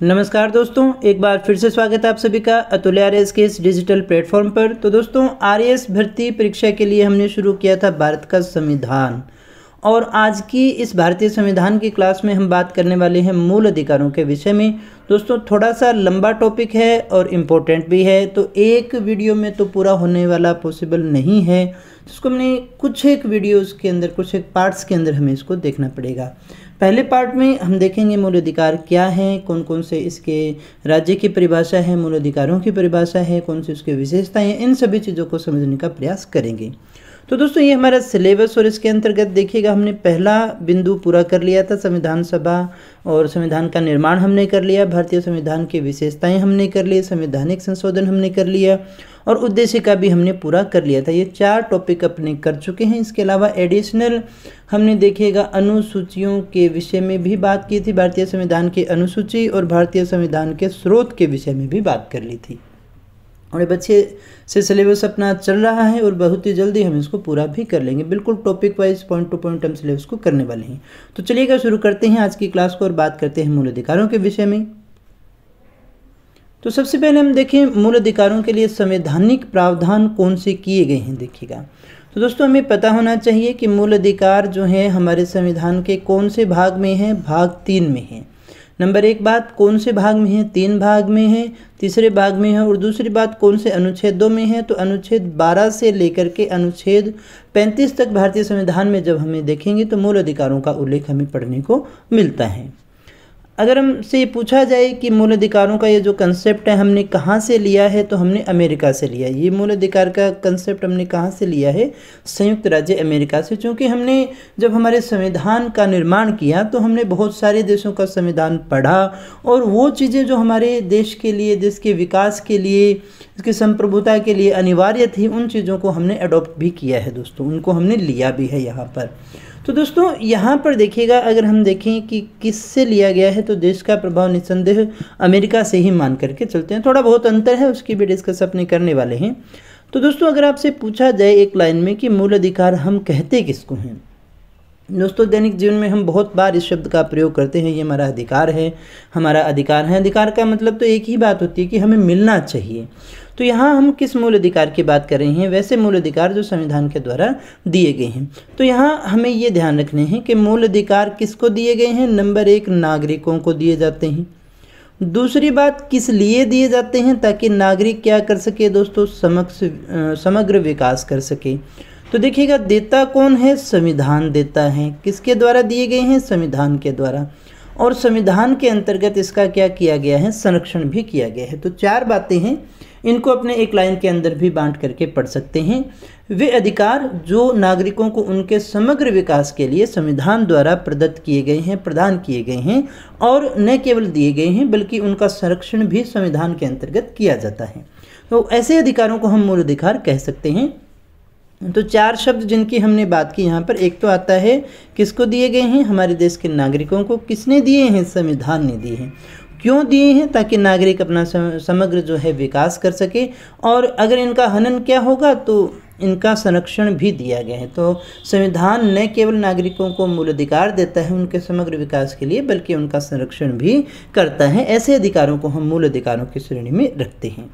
नमस्कार दोस्तों, एक बार फिर से स्वागत है आप सभी का अतुल आर के इस डिजिटल प्लेटफॉर्म पर। तो दोस्तों आर एस भर्ती परीक्षा के लिए हमने शुरू किया था भारत का संविधान। और आज की इस भारतीय संविधान की क्लास में हम बात करने वाले हैं मूल अधिकारों के विषय में। दोस्तों थोड़ा सा लंबा टॉपिक है और इम्पोर्टेंट भी है तो एक वीडियो में तो पूरा होने वाला पॉसिबल नहीं है। जिसको हमने कुछ एक वीडियोस के अंदर, कुछ एक पार्ट्स के अंदर हमें इसको देखना पड़ेगा। पहले पार्ट में हम देखेंगे मूल अधिकार क्या है कौन कौन से इसके राज्य की परिभाषा है मूल अधिकारों की परिभाषा है कौन सी उसकी विशेषताएँ इन सभी चीज़ों को समझने का प्रयास करेंगे। तो दोस्तों, ये हमारा सिलेबस और इसके अंतर्गत देखिएगा, हमने पहला बिंदु पूरा कर लिया था, संविधान सभा और संविधान का निर्माण हमने कर लिया, भारतीय संविधान की विशेषताएँ हमने कर ली, संवैधानिक संशोधन हमने कर लिया और उद्देश्य का भी हमने पूरा कर लिया था। ये चार टॉपिक अपने कर चुके हैं। इसके अलावा एडिशनल हमने देखिएगा, अनुसूचियों के विषय में भी बात की थी, भारतीय संविधान की अनुसूची और भारतीय संविधान के स्रोत के विषय में भी बात कर ली थी। और बच्चे से सिलेबस अपना चल रहा है और बहुत ही जल्दी हम इसको पूरा भी कर लेंगे। बिल्कुल topic wise point to point हम सिलेबस को करने वाले हैं। तो चलिएगा शुरू करते हैं आज की क्लास को और बात करते हैं मूल अधिकारों के विषय में। तो सबसे पहले हम देखें मूल अधिकारों के लिए संवैधानिक प्रावधान कौन से किए गए हैं, देखिएगा। तो दोस्तों, हमें पता होना चाहिए कि मूल अधिकार जो है हमारे संविधान के कौन से भाग में है? भाग तीन में है। नंबर एक बात, कौन से भाग में है? तीन भाग में है, तीसरे भाग में है, और दूसरी बात, कौन से अनुच्छेदों में है? तो अनुच्छेद 12 से लेकर के अनुच्छेद 35 तक भारतीय संविधान में जब हमें देखेंगे तो मूल अधिकारों का उल्लेख हमें पढ़ने को मिलता है। अगर हमसे ये पूछा जाए कि मूल अधिकारों का ये जो कंसेप्ट है, हमने कहाँ से लिया है तो हमने अमेरिका से लिया है। ये मूल अधिकार का कंसेप्ट हमने कहाँ से लिया है? संयुक्त राज्य अमेरिका से। क्योंकि हमने जब हमारे संविधान का निर्माण किया तो हमने बहुत सारे देशों का संविधान पढ़ा और वो चीज़ें जो हमारे देश के लिए, देश के विकास के लिए, इसकी संप्रभुता के लिए अनिवार्य थी, उन चीज़ों को हमने अडोप्ट भी किया है दोस्तों। उनको हमने लिया भी है यहाँ पर। तो दोस्तों, यहाँ पर देखिएगा, अगर हम देखें कि किससे लिया गया है तो देश का प्रभाव निस्संदेह अमेरिका से ही मान करके चलते हैं। थोड़ा बहुत अंतर है, उसकी भी डिस्कस अपने करने वाले हैं। तो दोस्तों, अगर आपसे पूछा जाए एक लाइन में कि मूल अधिकार हम कहते किसको हैं दोस्तों, दैनिक जीवन में हम बहुत बार इस शब्द का प्रयोग करते हैं, ये हमारा अधिकार है, हमारा अधिकार है। अधिकार का मतलब तो एक ही बात होती है कि हमें मिलना चाहिए। तो यहाँ हम किस मूल अधिकार की बात कर रहे हैं? वैसे मूल अधिकार जो संविधान के द्वारा दिए गए हैं। तो यहाँ हमें ये ध्यान रखने हैं कि मूल अधिकार किसको दिए गए हैं? नंबर एक, नागरिकों को दिए जाते हैं। दूसरी बात, किस लिए दिए जाते हैं ताकि नागरिक क्या कर सके दोस्तों? समक्ष समग्र विकास कर सके। तो देखिएगा, देता कौन है? संविधान देता है। किसके द्वारा दिए गए हैं? संविधान के द्वारा। और संविधान के अंतर्गत इसका क्या किया गया है? संरक्षण भी किया गया है। तो चार बातें हैं। इनको अपने एक लाइन के अंदर भी बांट करके पढ़ सकते हैं। वे अधिकार जो नागरिकों को उनके समग्र विकास के लिए संविधान द्वारा प्रदत्त किए गए हैं, प्रदान किए गए हैं, और न केवल दिए गए हैं, बल्कि उनका संरक्षण भी संविधान के अंतर्गत किया जाता है। तो ऐसे अधिकारों को हम मूल अधिकार कह सकते हैं। तो चार शब्द जिनकी हमने बात की यहाँ पर, एक तो आता है, किसको दिए गए हैं? हमारे देश के नागरिकों को किसने दिए हैं? संविधान ने दिए हैं। क्यों दिए हैं? ताकि नागरिक अपना समग्र जो है विकास कर सके। और अगर इनका हनन क्या होगा तो इनका संरक्षण भी दिया गया है। तो संविधान न केवल नागरिकों को मूल अधिकार देता है उनके समग्र विकास के लिए, बल्कि उनका संरक्षण भी करता है। ऐसे अधिकारों को हम मूल अधिकारों की श्रेणी में रखते हैं।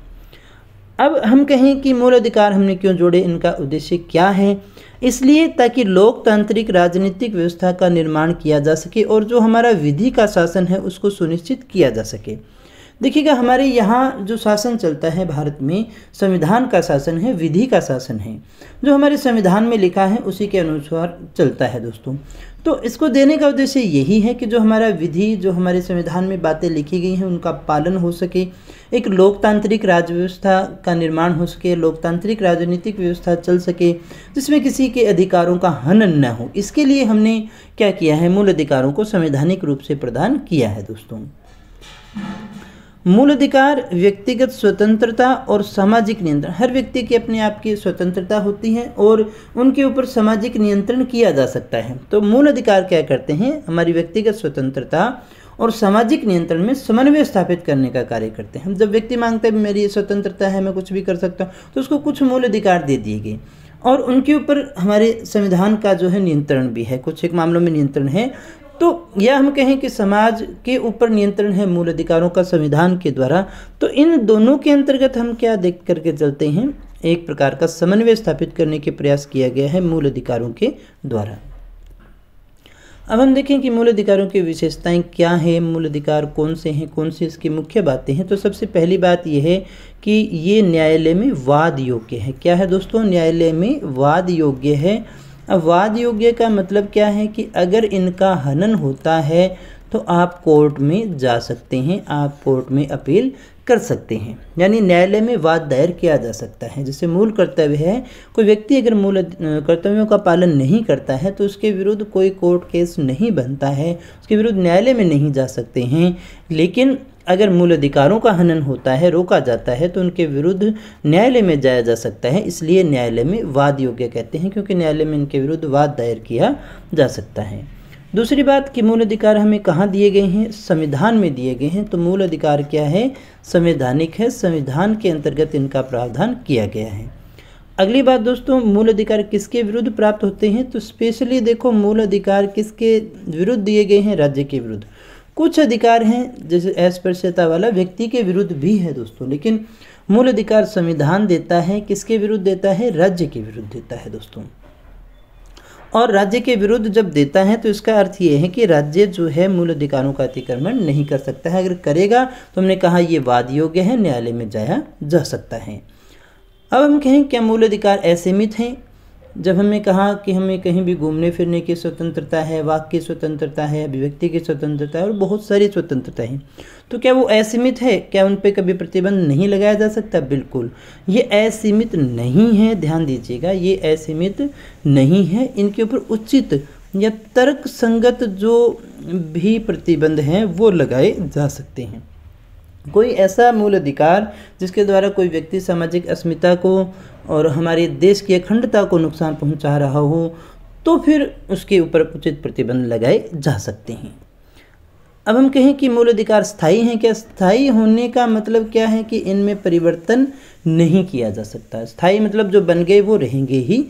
अब हम कहें कि मूल अधिकार हमने क्यों जोड़े? इनका उद्देश्य क्या है? इसलिए ताकि लोकतांत्रिक राजनीतिक व्यवस्था का निर्माण किया जा सके और जो हमारा विधि का शासन है, उसको सुनिश्चित किया जा सके। देखिएगा, हमारे यहाँ जो शासन चलता है भारत में, संविधान का शासन है, विधि का शासन है। जो हमारे संविधान में लिखा है, उसी के अनुसार चलता है दोस्तों। तो इसको देने का उद्देश्य यही है कि जो हमारा विधि, जो हमारे संविधान में बातें लिखी गई हैं, उनका पालन हो सके। एक लोकतांत्रिक राज्य व्यवस्था का निर्माण हो सके, लोकतांत्रिक राजनीतिक व्यवस्था चल सके, जिसमें किसी के अधिकारों का हनन न हो। इसके लिए हमने क्या किया है? मूल अधिकारों को संवैधानिक रूप से प्रदान किया है दोस्तों। मूल अधिकार, व्यक्तिगत स्वतंत्रता और सामाजिक नियंत्रण। हर व्यक्ति की अपने आप की स्वतंत्रता होती है और उनके ऊपर सामाजिक नियंत्रण किया जा सकता है। तो मूल अधिकार क्या करते हैं? हमारी व्यक्तिगत स्वतंत्रता और सामाजिक नियंत्रण में समन्वय स्थापित करने का कार्य करते हैं। जब व्यक्ति मांगते हैं, मेरी स्वतंत्रता है, मैं कुछ भी कर सकता हूँ तो उसको कुछ मूल अधिकार दे दिए गए। और उनके ऊपर हमारे संविधान का जो है नियंत्रण भी है। कुछ एक मामलों में नियंत्रण है तो यह हम कहें कि समाज के ऊपर नियंत्रण है, मूल अधिकारों का संविधान के द्वारा तो इन दोनों के अंतर्गत हम क्या देख करके चलते हैं? एक प्रकार का समन्वय स्थापित करने के प्रयास किया गया है मूल अधिकारों के द्वारा। अब हम देखें कि मूल अधिकारों की विशेषताएँ क्या है, मूल अधिकार कौन से हैं, कौन सी इसकी मुख्य बातें हैं? तो सबसे पहली बात यह है कि ये न्यायालय में वाद योग्य है। क्या है दोस्तों? न्यायालय में वाद योग्य है अब वाद योग्य का मतलब क्या है कि अगर इनका हनन होता है तो आप कोर्ट में जा सकते हैं, आप कोर्ट में अपील कर सकते हैं। यानी न्यायालय में वाद दायर किया जा सकता है जैसे मूल कर्तव्य है, कोई व्यक्ति अगर मूल कर्तव्यों का पालन नहीं करता है तो उसके विरुद्ध कोई कोर्ट केस नहीं बनता है, उसके विरुद्ध न्यायालय में नहीं जा सकते हैं। लेकिन अगर मूल अधिकारों का हनन होता है, रोका जाता है तो उनके विरुद्ध न्यायालय में जाया जा सकता है। इसलिए न्यायालय में वाद योग्य कहते हैं, क्योंकि न्यायालय में इनके विरुद्ध वाद दायर किया जा सकता है। दूसरी बात कि मूल अधिकार हमें कहाँ दिए गए हैं? संविधान में दिए गए हैं। तो मूल अधिकार क्या है? संवैधानिक है। संविधान के अंतर्गत इनका प्रावधान किया गया है। अगली बात दोस्तों मूल अधिकार किसके विरुद्ध प्राप्त होते हैं? तो स्पेशली देखो मूल अधिकार किसके विरुद्ध दिए गए हैं? राज्य के विरुद्ध। कुछ अधिकार हैं, जैसे अस्पृश्यता वाला व्यक्ति के विरुद्ध भी है दोस्तों, लेकिन मूल अधिकार संविधान देता है, किसके विरुद्ध देता है? राज्य के विरुद्ध देता है दोस्तों। और राज्य के विरुद्ध जब देता है तो इसका अर्थ ये है कि राज्य जो है, मूल अधिकारों का अतिक्रमण नहीं कर सकता है। अगर करेगा तो हमने कहा ये वाद योग्य है, न्यायालय में जाया जा सकता है। अब हम कहें, क्या मूल अधिकार असीमित हैं? जब हमने कहा कि हमें कहीं भी घूमने फिरने की स्वतंत्रता है वाक की स्वतंत्रता है, अभिव्यक्ति की स्वतंत्रता है और बहुत सारी स्वतंत्रता है तो क्या वो असीमित है? क्या उन पर कभी प्रतिबंध नहीं लगाया जा सकता? बिल्कुल। ये असीमित नहीं है, ध्यान दीजिएगा, ये असीमित नहीं है। इनके ऊपर उचित या तर्क संगत जो भी प्रतिबंध हैं, वो लगाए जा सकते हैं। कोई ऐसा मूल अधिकार जिसके द्वारा कोई व्यक्ति सामाजिक अस्मिता को और हमारे देश की अखंडता को नुकसान पहुँचा रहा हो तो फिर उसके ऊपर उचित प्रतिबंध लगाए जा सकते हैं। अब हम कहें कि मूल अधिकार स्थायी हैं क्या? स्थायी होने का मतलब क्या है कि इनमें परिवर्तन नहीं किया जा सकता। स्थायी मतलब जो बन गए वो रहेंगे ही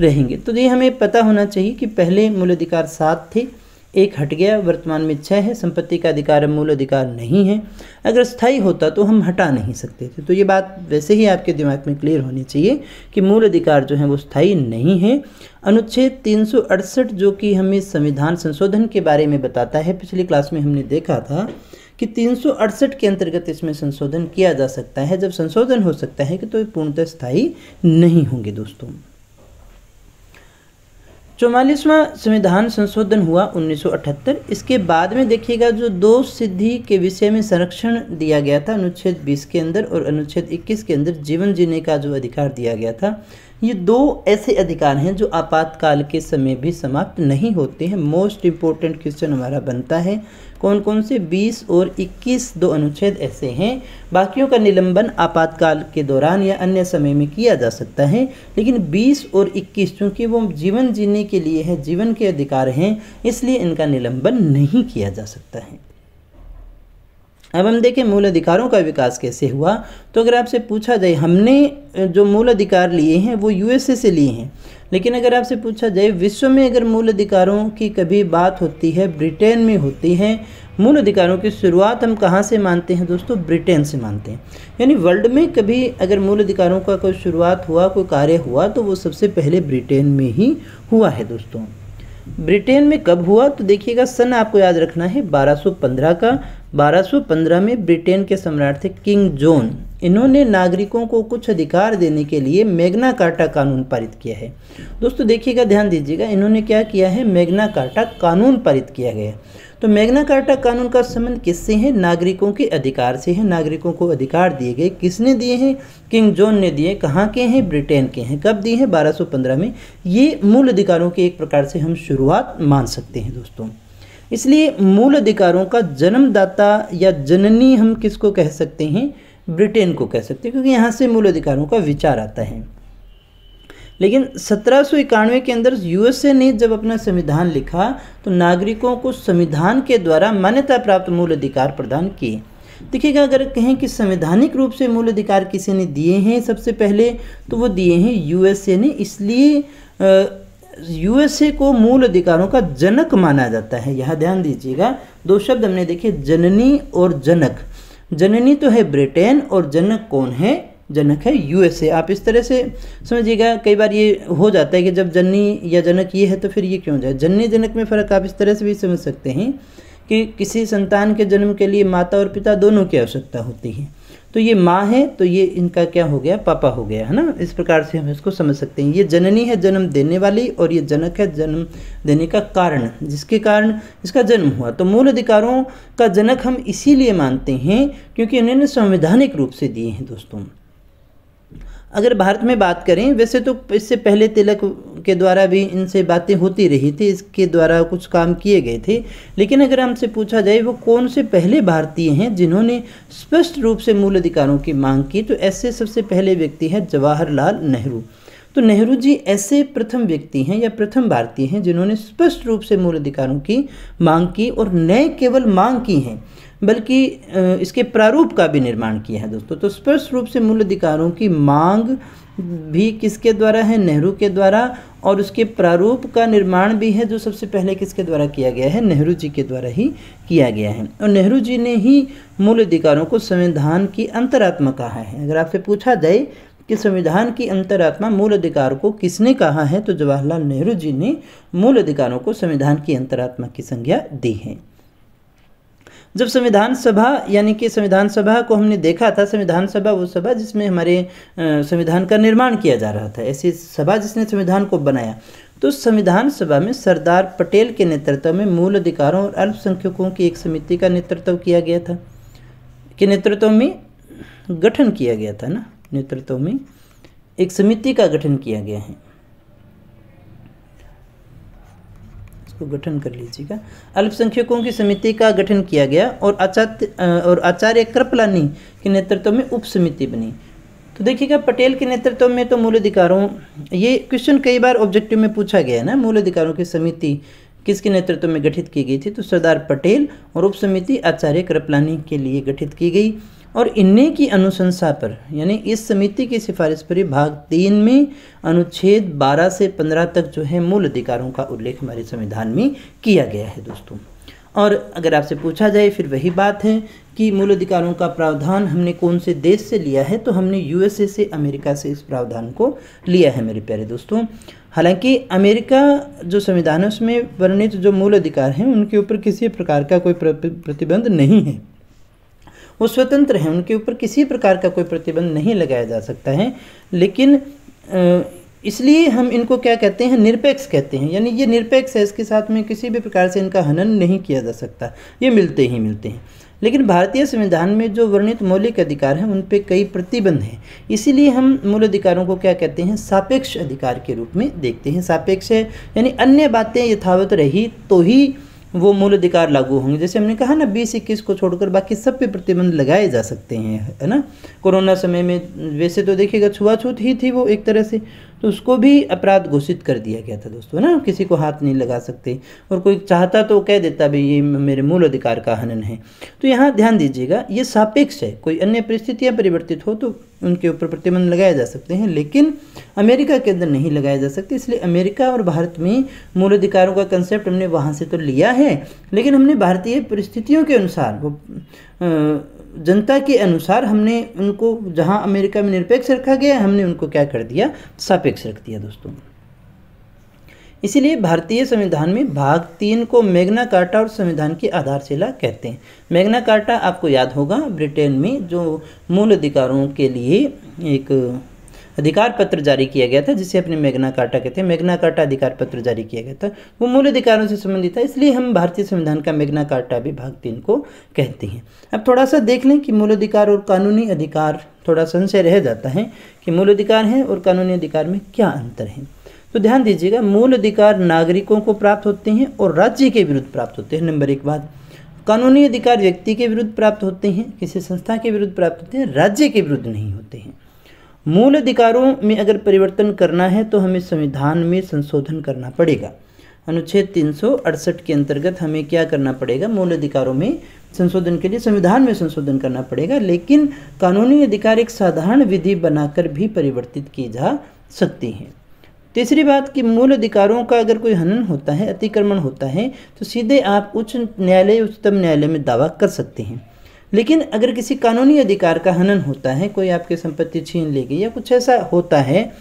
रहेंगे। तो ये हमें पता होना चाहिए कि पहले मूल अधिकार सात थे एक हट गया, वर्तमान में छः है, संपत्ति का अधिकार, मूल अधिकार नहीं है। अगर स्थायी होता तो हम हटा नहीं सकते थे। तो ये बात वैसे ही आपके दिमाग में क्लियर होनी चाहिए कि मूल अधिकार जो है वो स्थायी नहीं है। अनुच्छेद तीन सौ अड़सठ, जो कि हमें संविधान संशोधन के बारे में बताता है, पिछली क्लास में हमने देखा था कि तीन सौ अड़सठ के अंतर्गत इसमें संशोधन किया जा सकता है। जब संशोधन हो सकता है कि तो पूर्णतः स्थायी नहीं होंगे दोस्तों। चौवालीसवां संविधान संशोधन हुआ 1978 इसके बाद में देखिएगा, जो दो सिद्धि के विषय में संरक्षण दिया गया था, अनुच्छेद 20 के अंदर और अनुच्छेद 21 के अंदर जीवन जीने का जो अधिकार दिया गया था ये दो ऐसे अधिकार हैं जो आपातकाल के समय भी समाप्त नहीं होते हैं। मोस्ट इम्पोर्टेंट क्वेश्चन हमारा बनता है कौन कौन से 20 और 21 दो अनुच्छेद ऐसे हैं? बाकियों का निलंबन आपातकाल के दौरान या अन्य समय में किया जा सकता है, लेकिन 20 और 21 चूँकि वो जीवन जीने के लिए है, जीवन के अधिकार हैं, इसलिए इनका निलंबन नहीं किया जा सकता है। अब हम देखें मूल अधिकारों का विकास कैसे हुआ। तो अगर आपसे पूछा जाए, हमने जो मूल अधिकार लिए हैं, वो यूएसए से लिए हैं। लेकिन अगर आपसे पूछा जाए, विश्व में अगर मूल अधिकारों की कभी बात होती है, ब्रिटेन में होती है मूल अधिकारों की शुरुआत हम कहाँ से मानते हैं दोस्तों? ब्रिटेन से मानते हैं। यानी वर्ल्ड में कभी अगर मूल अधिकारों का कोई शुरुआत हुआ, कोई कार्य हुआ तो वो सबसे पहले ब्रिटेन में ही हुआ है दोस्तों। ब्रिटेन में कब हुआ? तो देखिएगा, सन आपको याद रखना है 1215 का। 1215 में ब्रिटेन के सम्राट थे किंग जॉन। इन्होंने नागरिकों को कुछ अधिकार देने के लिए मेगना कार्टा कानून पारित किया है। दोस्तों, देखिएगा, ध्यान दीजिएगा, इन्होंने क्या किया है? मेगना कार्टा कानून पारित किया गया तो मैग्ना कार्टा कानून का संबंध किससे है? नागरिकों के अधिकार से है। नागरिकों को अधिकार दिए गए किसने दिए हैं? किंग जॉन ने दिए। कहाँ के हैं? ब्रिटेन के हैं। कब दिए हैं? 1215 में। ये मूल अधिकारों के एक प्रकार से हम शुरुआत मान सकते हैं दोस्तों। इसलिए मूल अधिकारों का जन्मदाता या जननी हम किसको कह सकते हैं? ब्रिटेन को कह सकते हैं, क्योंकि यहाँ से मूल अधिकारों का विचार आता है। लेकिन सत्रह सौ इक्यानवे के अंदर यूएसए ने जब अपना संविधान लिखा तो नागरिकों को संविधान के द्वारा मान्यता प्राप्त मूल अधिकार प्रदान किए। देखिएगा, अगर कहें कि संवैधानिक रूप से मूल अधिकार किसी ने दिए हैं सबसे पहले तो वो दिए हैं यूएसए ने। इसलिए यूएसए को मूल अधिकारों का जनक माना जाता है। यह ध्यान दीजिएगा, दो शब्द हमने देखे, जननी और जनक। जननी तो है ब्रिटेन और जनक कौन है? जनक है यूएसए आप इस तरह से समझिएगा, कई बार ये हो जाता है कि जब जननी या जनक ये है तो फिर ये क्यों जाए? जननी जनक में फ़र्क आप इस तरह से भी समझ सकते हैं कि किसी संतान के जन्म के लिए माता और पिता दोनों की आवश्यकता होती है। तो ये माँ है तो ये इनका क्या हो गया? पापा हो गया, है ना? इस प्रकार से हम इसको समझ सकते हैं। ये जननी है, जन्म देने वाली, और ये जनक है, जन्म देने का कारण, जिसके कारण इसका जन्म हुआ। तो मूल अधिकारों का जनक हम इसीलिए मानते हैं, क्योंकि इन्होंने संवैधानिक रूप से दिए हैं, दोस्तों। अगर भारत में बात करें, वैसे तो इससे पहले तिलक के द्वारा भी इनसे बातें होती रही थी, इसके द्वारा कुछ काम किए गए थे। लेकिन अगर हमसे पूछा जाए, वो कौन से पहले भारतीय हैं जिन्होंने स्पष्ट रूप से मूल अधिकारों की मांग की तो ऐसे सबसे पहले व्यक्ति है जवाहरलाल नेहरू। तो नेहरू जी ऐसे प्रथम व्यक्ति हैं या प्रथम भारतीय हैं जिन्होंने स्पष्ट रूप से मूल अधिकारों की मांग की और नए केवल मांग की हैं बल्कि इसके प्रारूप का भी निर्माण किया है दोस्तों। तो स्पष्ट रूप से मूल अधिकारों की मांग भी किसके द्वारा है? नेहरू के द्वारा, और उसके प्रारूप का निर्माण भी है जो सबसे पहले किसके द्वारा किया गया है? नेहरू जी के द्वारा ही किया गया है। और नेहरू जी ने ही मूल अधिकारों को संविधान की अंतरात्मा कहा है। अगर आपसे पूछा जाए कि संविधान की अंतरात्मा मूल अधिकार को किसने कहा है तो जवाहरलाल नेहरू जी ने मूल अधिकारों को संविधान की अंतरात्मा की संज्ञा दी है। जब संविधान सभा, यानी कि संविधान सभा को हमने देखा था, संविधान सभा वो सभा जिसमें हमारे संविधान का निर्माण किया जा रहा था। ऐसी सभा जिसने संविधान को बनाया। तो संविधान सभा में सरदार पटेल के नेतृत्व में मूल अधिकारों और अल्पसंख्यकों की एक समिति का नेतृत्व किया गया था। के नेतृत्व में गठन किया गया था ना? नेतृत्व में एक समिति का गठन किया गया है। इसको गठन कर लीजिएगा। अल्पसंख्यकों की समिति का गठन किया गया और आचार्य और आचार्य कृपलानी के नेतृत्व में उप समिति बनी। तो देखिएगा, पटेल के नेतृत्व में तो मूल अधिकारों, ये क्वेश्चन कई बार ऑब्जेक्टिव में पूछा गया है ना, मूल अधिकारों की समिति किसके नेतृत्व में गठित की गई थी? तो सरदार पटेल और उप समिति आचार्य कृपलानी के लिए गठित की गई। और इन्हीं की अनुशंसा पर, यानी इस समिति की सिफारिश पर भाग तीन में अनुच्छेद 12 से 15 तक जो है मूल अधिकारों का उल्लेख हमारे संविधान में किया गया है दोस्तों। और अगर आपसे पूछा जाए, फिर वही बात है कि मूल अधिकारों का प्रावधान हमने कौन से देश से लिया है तो हमने यूएसए से अमेरिका से इस प्रावधान को लिया है मेरे प्यारे दोस्तों। हालाँकि अमेरिका जो संविधान है, उसमें वर्णित जो मूल अधिकार हैं, उनके ऊपर किसी प्रकार का कोई प्रतिबंध नहीं है। वो स्वतंत्र हैं, उनके ऊपर किसी प्रकार का कोई प्रतिबंध नहीं लगाया जा सकता है। लेकिन इसलिए हम इनको क्या कहते हैं? निरपेक्ष कहते हैं। यानी ये निरपेक्ष है, इसके साथ में किसी भी प्रकार से इनका हनन नहीं किया जा सकता। ये मिलते ही मिलते हैं। लेकिन भारतीय संविधान में जो वर्णित मौलिक अधिकार हैं, उन पर कई प्रतिबंध हैं। इसीलिए हम मूल अधिकारों को क्या कहते हैं? सापेक्ष अधिकार के रूप में देखते हैं। सापेक्ष है, यानी अन्य बातें यथावत रही तो ही वो मूल अधिकार लागू होंगे। जैसे हमने कहा ना, बीस इक्कीस को छोड़कर बाकी सब पे प्रतिबंध लगाए जा सकते हैं, है ना? कोरोना समय में वैसे तो देखिएगा छुआछूत ही थी वो एक तरह से। तो उसको भी अपराध घोषित कर दिया गया था दोस्तों ना? किसी को हाथ नहीं लगा सकते। और कोई चाहता तो कह देता भी, ये मेरे मूल अधिकार का हनन है। तो यहाँ ध्यान दीजिएगा, ये सापेक्ष है। कोई अन्य परिस्थितियाँ परिवर्तित हो तो उनके ऊपर प्रतिबंध लगाए जा सकते हैं, लेकिन अमेरिका के अंदर नहीं लगाए जा सकते। इसलिए अमेरिका और भारत में मूल अधिकारों का कंसेप्ट हमने वहाँ से तो लिया है, लेकिन हमने भारतीय परिस्थितियों के अनुसार वो जनता के अनुसार हमने उनको, जहाँ अमेरिका में निरपेक्ष रखा गया, हमने उनको क्या कर दिया? सापेक्ष रख दिया दोस्तों। इसीलिए भारतीय संविधान में भाग तीन को मेगना कार्टा और संविधान की आधारशिला कहते हैं। मेघना कार्टा आपको याद होगा, ब्रिटेन में जो मूल अधिकारों के लिए एक अधिकार पत्र जारी किया गया था, जिसे अपने मेघना काटा कहते हैं। मेघना काटा अधिकार पत्र जारी किया गया था। वो मूल अधिकारों से संबंधित था, इसलिए हम भारतीय संविधान का मेघना काटा भी भाग तीन को कहते हैं। अब थोड़ा सा देख लें कि मूल अधिकार और कानूनी अधिकार, थोड़ा संशय रह जाता है कि मूल अधिकार हैं और कानूनी अधिकार में क्या अंतर है। तो ध्यान दीजिएगा, मूल अधिकार नागरिकों को प्राप्त होते हैं और राज्य के विरुद्ध प्राप्त होते हैं। नंबर एक बात, कानूनी अधिकार व्यक्ति के विरुद्ध प्राप्त होते हैं, किसी संस्था के विरुद्ध प्राप्त होते हैं, राज्य के विरुद्ध नहीं होते हैं। मूल अधिकारों में अगर परिवर्तन करना है तो हमें संविधान में संशोधन करना पड़ेगा। अनुच्छेद तीन सौ अड़सठ के अंतर्गत हमें क्या करना पड़ेगा? मूल अधिकारों में संशोधन के लिए संविधान में संशोधन करना पड़ेगा, लेकिन कानूनी अधिकार एक साधारण विधि बनाकर भी परिवर्तित की जा सकती हैं। तीसरी बात कि मूल अधिकारों का अगर कोई हनन होता है, अतिक्रमण होता है तो सीधे आप उच्च न्यायालय, उच्चतम न्यायालय में दावा कर सकते हैं। लेकिन अगर किसी कानूनी अधिकार का हनन होता है, कोई आपकी संपत्ति छीन ले गई या कुछ ऐसा होता है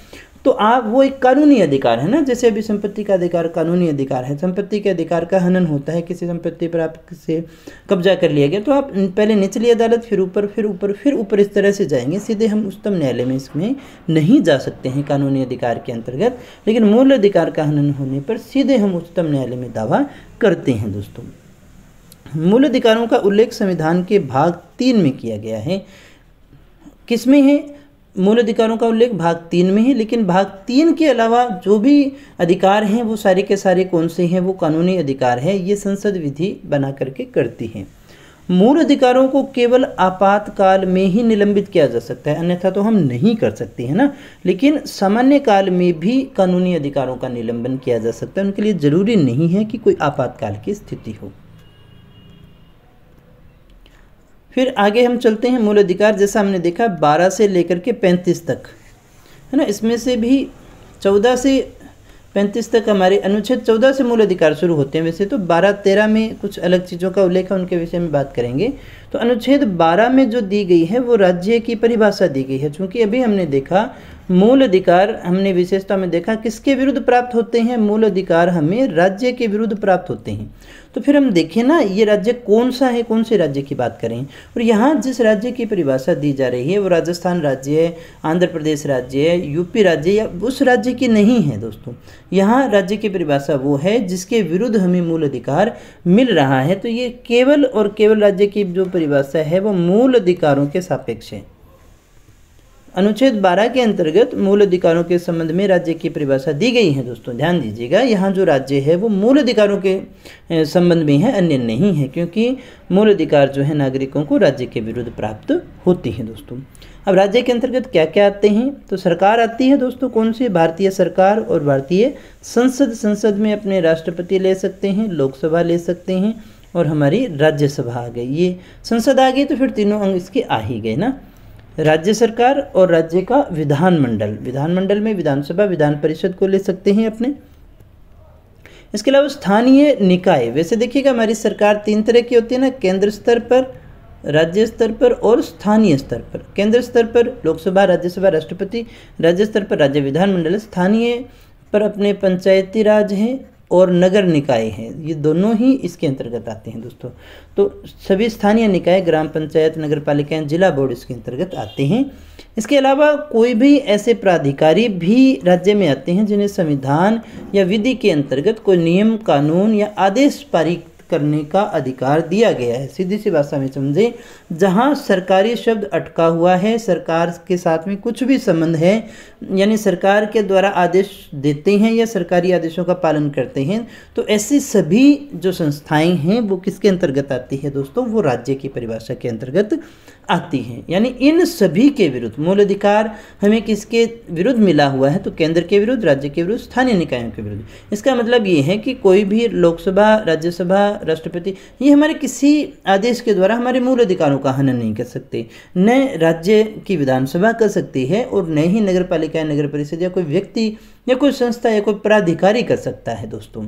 तो आप, वो एक कानूनी अधिकार है ना? जैसे अभी संपत्ति का अधिकार कानूनी अधिकार है, संपत्ति के अधिकार का हनन होता है, किसी संपत्ति पर आपसे कब्जा कर लिया गया तो आप पहले निचली अदालत, फिर ऊपर फिर ऊपर फिर ऊपर इस तरह से जाएँगे, सीधे हम उच्चतम न्यायालय में इसमें नहीं जा सकते हैं कानूनी अधिकार के अंतर्गत, लेकिन मूल अधिकार का हनन होने पर सीधे हम उच्चतम न्यायालय में दावा करते हैं दोस्तों। मूल अधिकारों का उल्लेख संविधान के भाग तीन में किया गया है। किसमें है? मूल अधिकारों का उल्लेख भाग तीन में है, लेकिन भाग तीन के अलावा जो भी अधिकार हैं, वो सारे के सारे कौन से हैं? वो कानूनी अधिकार हैं। ये संसद विधि बना करके करती है। मूल अधिकारों को केवल आपातकाल में ही निलंबित किया जा सकता है, अन्यथा तो हम नहीं कर सकते, हैं ना? लेकिन सामान्य काल में भी कानूनी अधिकारों का निलंबन किया जा सकता है। उनके लिए ज़रूरी नहीं है कि कोई आपातकाल की स्थिति हो। फिर आगे हम चलते हैं मूल अधिकार जैसा हमने देखा, बारह से लेकर के पैंतीस तक। है ना? इसमें से भी चौदह से पैंतीस तक हमारे अनुच्छेद चौदह से मूल अधिकार शुरू होते हैं। वैसे तो बारह तेरह में कुछ अलग चीज़ों का उल्लेख है, उनके विषय में बात करेंगे। तो अनुच्छेद बारह में जो दी गई है, वो राज्य की परिभाषा दी गई है। चूँकि अभी हमने देखा मूल अधिकार हमने विशेषता में देखा किसके विरुद्ध प्राप्त होते हैं मूल अधिकार हमें राज्य के विरुद्ध प्राप्त होते हैं। तो फिर हम देखें ना, ये राज्य कौन सा है कौन से राज्य की बात करें? और यहाँ जिस राज्य की परिभाषा दी जा रही है, वो राजस्थान राज्य है, आंध्र प्रदेश राज्य है, यूपी राज्य या उस राज्य की नहीं है दोस्तों। यहाँ राज्य की परिभाषा वो है जिसके विरुद्ध हमें मूल अधिकार मिल रहा है। तो ये केवल और केवल राज्य की जो परिभाषा है, वो मूल अधिकारों के सापेक्ष है। अनुच्छेद 12 के अंतर्गत मूल अधिकारों के संबंध में राज्य की परिभाषा दी गई है। दोस्तों, ध्यान दीजिएगा, यहाँ जो राज्य है, वो मूल अधिकारों के संबंध में है, अन्य नहीं है, क्योंकि मूल अधिकार जो है नागरिकों को राज्य के विरुद्ध प्राप्त होती है। दोस्तों, अब राज्य के अंतर्गत क्या क्या आते हैं? तो सरकार आती है दोस्तों कौन सी भारतीय सरकार और भारतीय संसद। संसद में अपने राष्ट्रपति ले सकते हैं, लोकसभा ले सकते हैं और हमारी राज्यसभा आ गई। ये संसद आ गई तो फिर तीनों अंग इसके आ ही गए ना। राज्य सरकार और राज्य का विधानमंडल। विधानमंडल में विधानसभा, विधान परिषद को ले सकते हैं अपने। इसके अलावा स्थानीय निकाय। वैसे देखिएगा, हमारी सरकार तीन तरह की होती है ना, केंद्र स्तर पर, राज्य स्तर पर और स्थानीय स्तर पर। केंद्र स्तर पर लोकसभा, राज्यसभा, राष्ट्रपति, राज्य स्तर पर राज्य विधानमंडल। स्थानीय पर अपने पंचायती राज हैं और नगर निकाय हैं। ये दोनों ही इसके अंतर्गत आते हैं दोस्तों। तो सभी स्थानीय निकाय, ग्राम पंचायत, नगर पालिकाएँ जिला बोर्ड इसके अंतर्गत आते हैं। इसके अलावा कोई भी ऐसे प्राधिकारी भी राज्य में आते हैं जिन्हें संविधान या विधि के अंतर्गत कोई नियम, कानून या आदेश पारित करने का अधिकार दिया गया है। सीधी सी भाषा में समझें, जहाँ सरकारी शब्द अटका हुआ है, सरकार के साथ में कुछ भी संबंध है, यानी सरकार के द्वारा आदेश देते हैं या सरकारी आदेशों का पालन करते हैं तो ऐसी सभी जो संस्थाएँ हैं, वो किसके अंतर्गत आती है दोस्तों? वो राज्य की परिभाषा के अंतर्गत आती हैं। यानी इन सभी के विरुद्ध मूल अधिकार हमें किसके विरुद्ध मिला हुआ है? तो केंद्र के विरुद्ध, राज्य के विरुद्ध, स्थानीय निकायों के विरुद्ध। इसका मतलब ये है कि कोई भी लोकसभा, राज्यसभा, राष्ट्रपति, ये हमारे किसी आदेश के द्वारा हमारे मूल अधिकारों का हनन नहीं कर सकते। न राज्य की विधानसभा कर सकती है और न ही नगर पालिका नगर परिषद या कोई व्यक्ति या कोई संस्था या कोई प्राधिकारी कर सकता है, दोस्तों।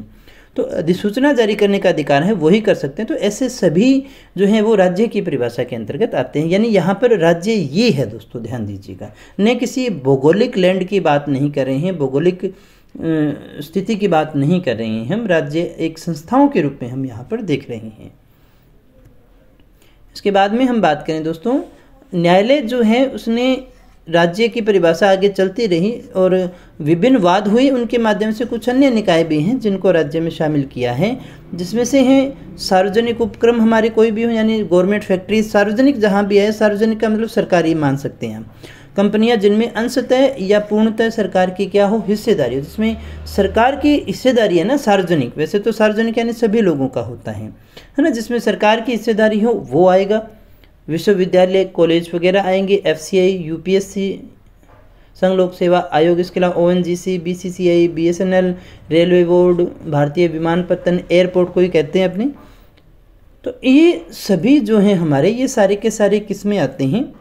तो अधिसूचना जारी करने का अधिकार है, वही कर सकते हैं। तो ऐसे सभी जो हैं, वो राज्य की परिभाषा के अंतर्गत आते हैं। यानी यहाँ पर राज्य ये है दोस्तों, ध्यान दीजिएगा। न किसी भौगोलिक लैंड की बात नहीं कर रहे हैं, भौगोलिक स्थिति की बात नहीं कर रहे हैं हम। राज्य एक संस्थाओं के रूप में हम यहाँ पर देख रहे हैं। इसके बाद में हम बात करें दोस्तों, न्यायालय जो है, उसने राज्य की परिभाषा आगे चलती रही और विभिन्न वाद हुए। उनके माध्यम से कुछ अन्य निकाय भी हैं जिनको राज्य में शामिल किया है, जिसमें से हैं सार्वजनिक उपक्रम हमारे कोई भी हो, यानी गवर्नमेंट फैक्ट्री सार्वजनिक जहाँ भी है, सार्वजनिक का मतलब सरकारी मान सकते हैं कंपनियाँ जिनमें अंशतः या पूर्णतः सरकार की क्या हो, हिस्सेदारी हो, जिसमें सरकार की हिस्सेदारी है ना, सार्वजनिक। वैसे तो सार्वजनिक यानी सभी लोगों का होता है है ना? जिसमें सरकार की हिस्सेदारी हो, वो आएगा। विश्वविद्यालय, कॉलेज वगैरह आएँगे F C I U P S C संघ लोक सेवा आयोग, इसके अलावा O N G C B C C I B S N L railway board, भारतीय विमानपत्तन एयरपोर्ट को ही कहते हैं अपने? तो ये सभी जो हैं हमारे, ये सारे के सारे किसमें आते हैं?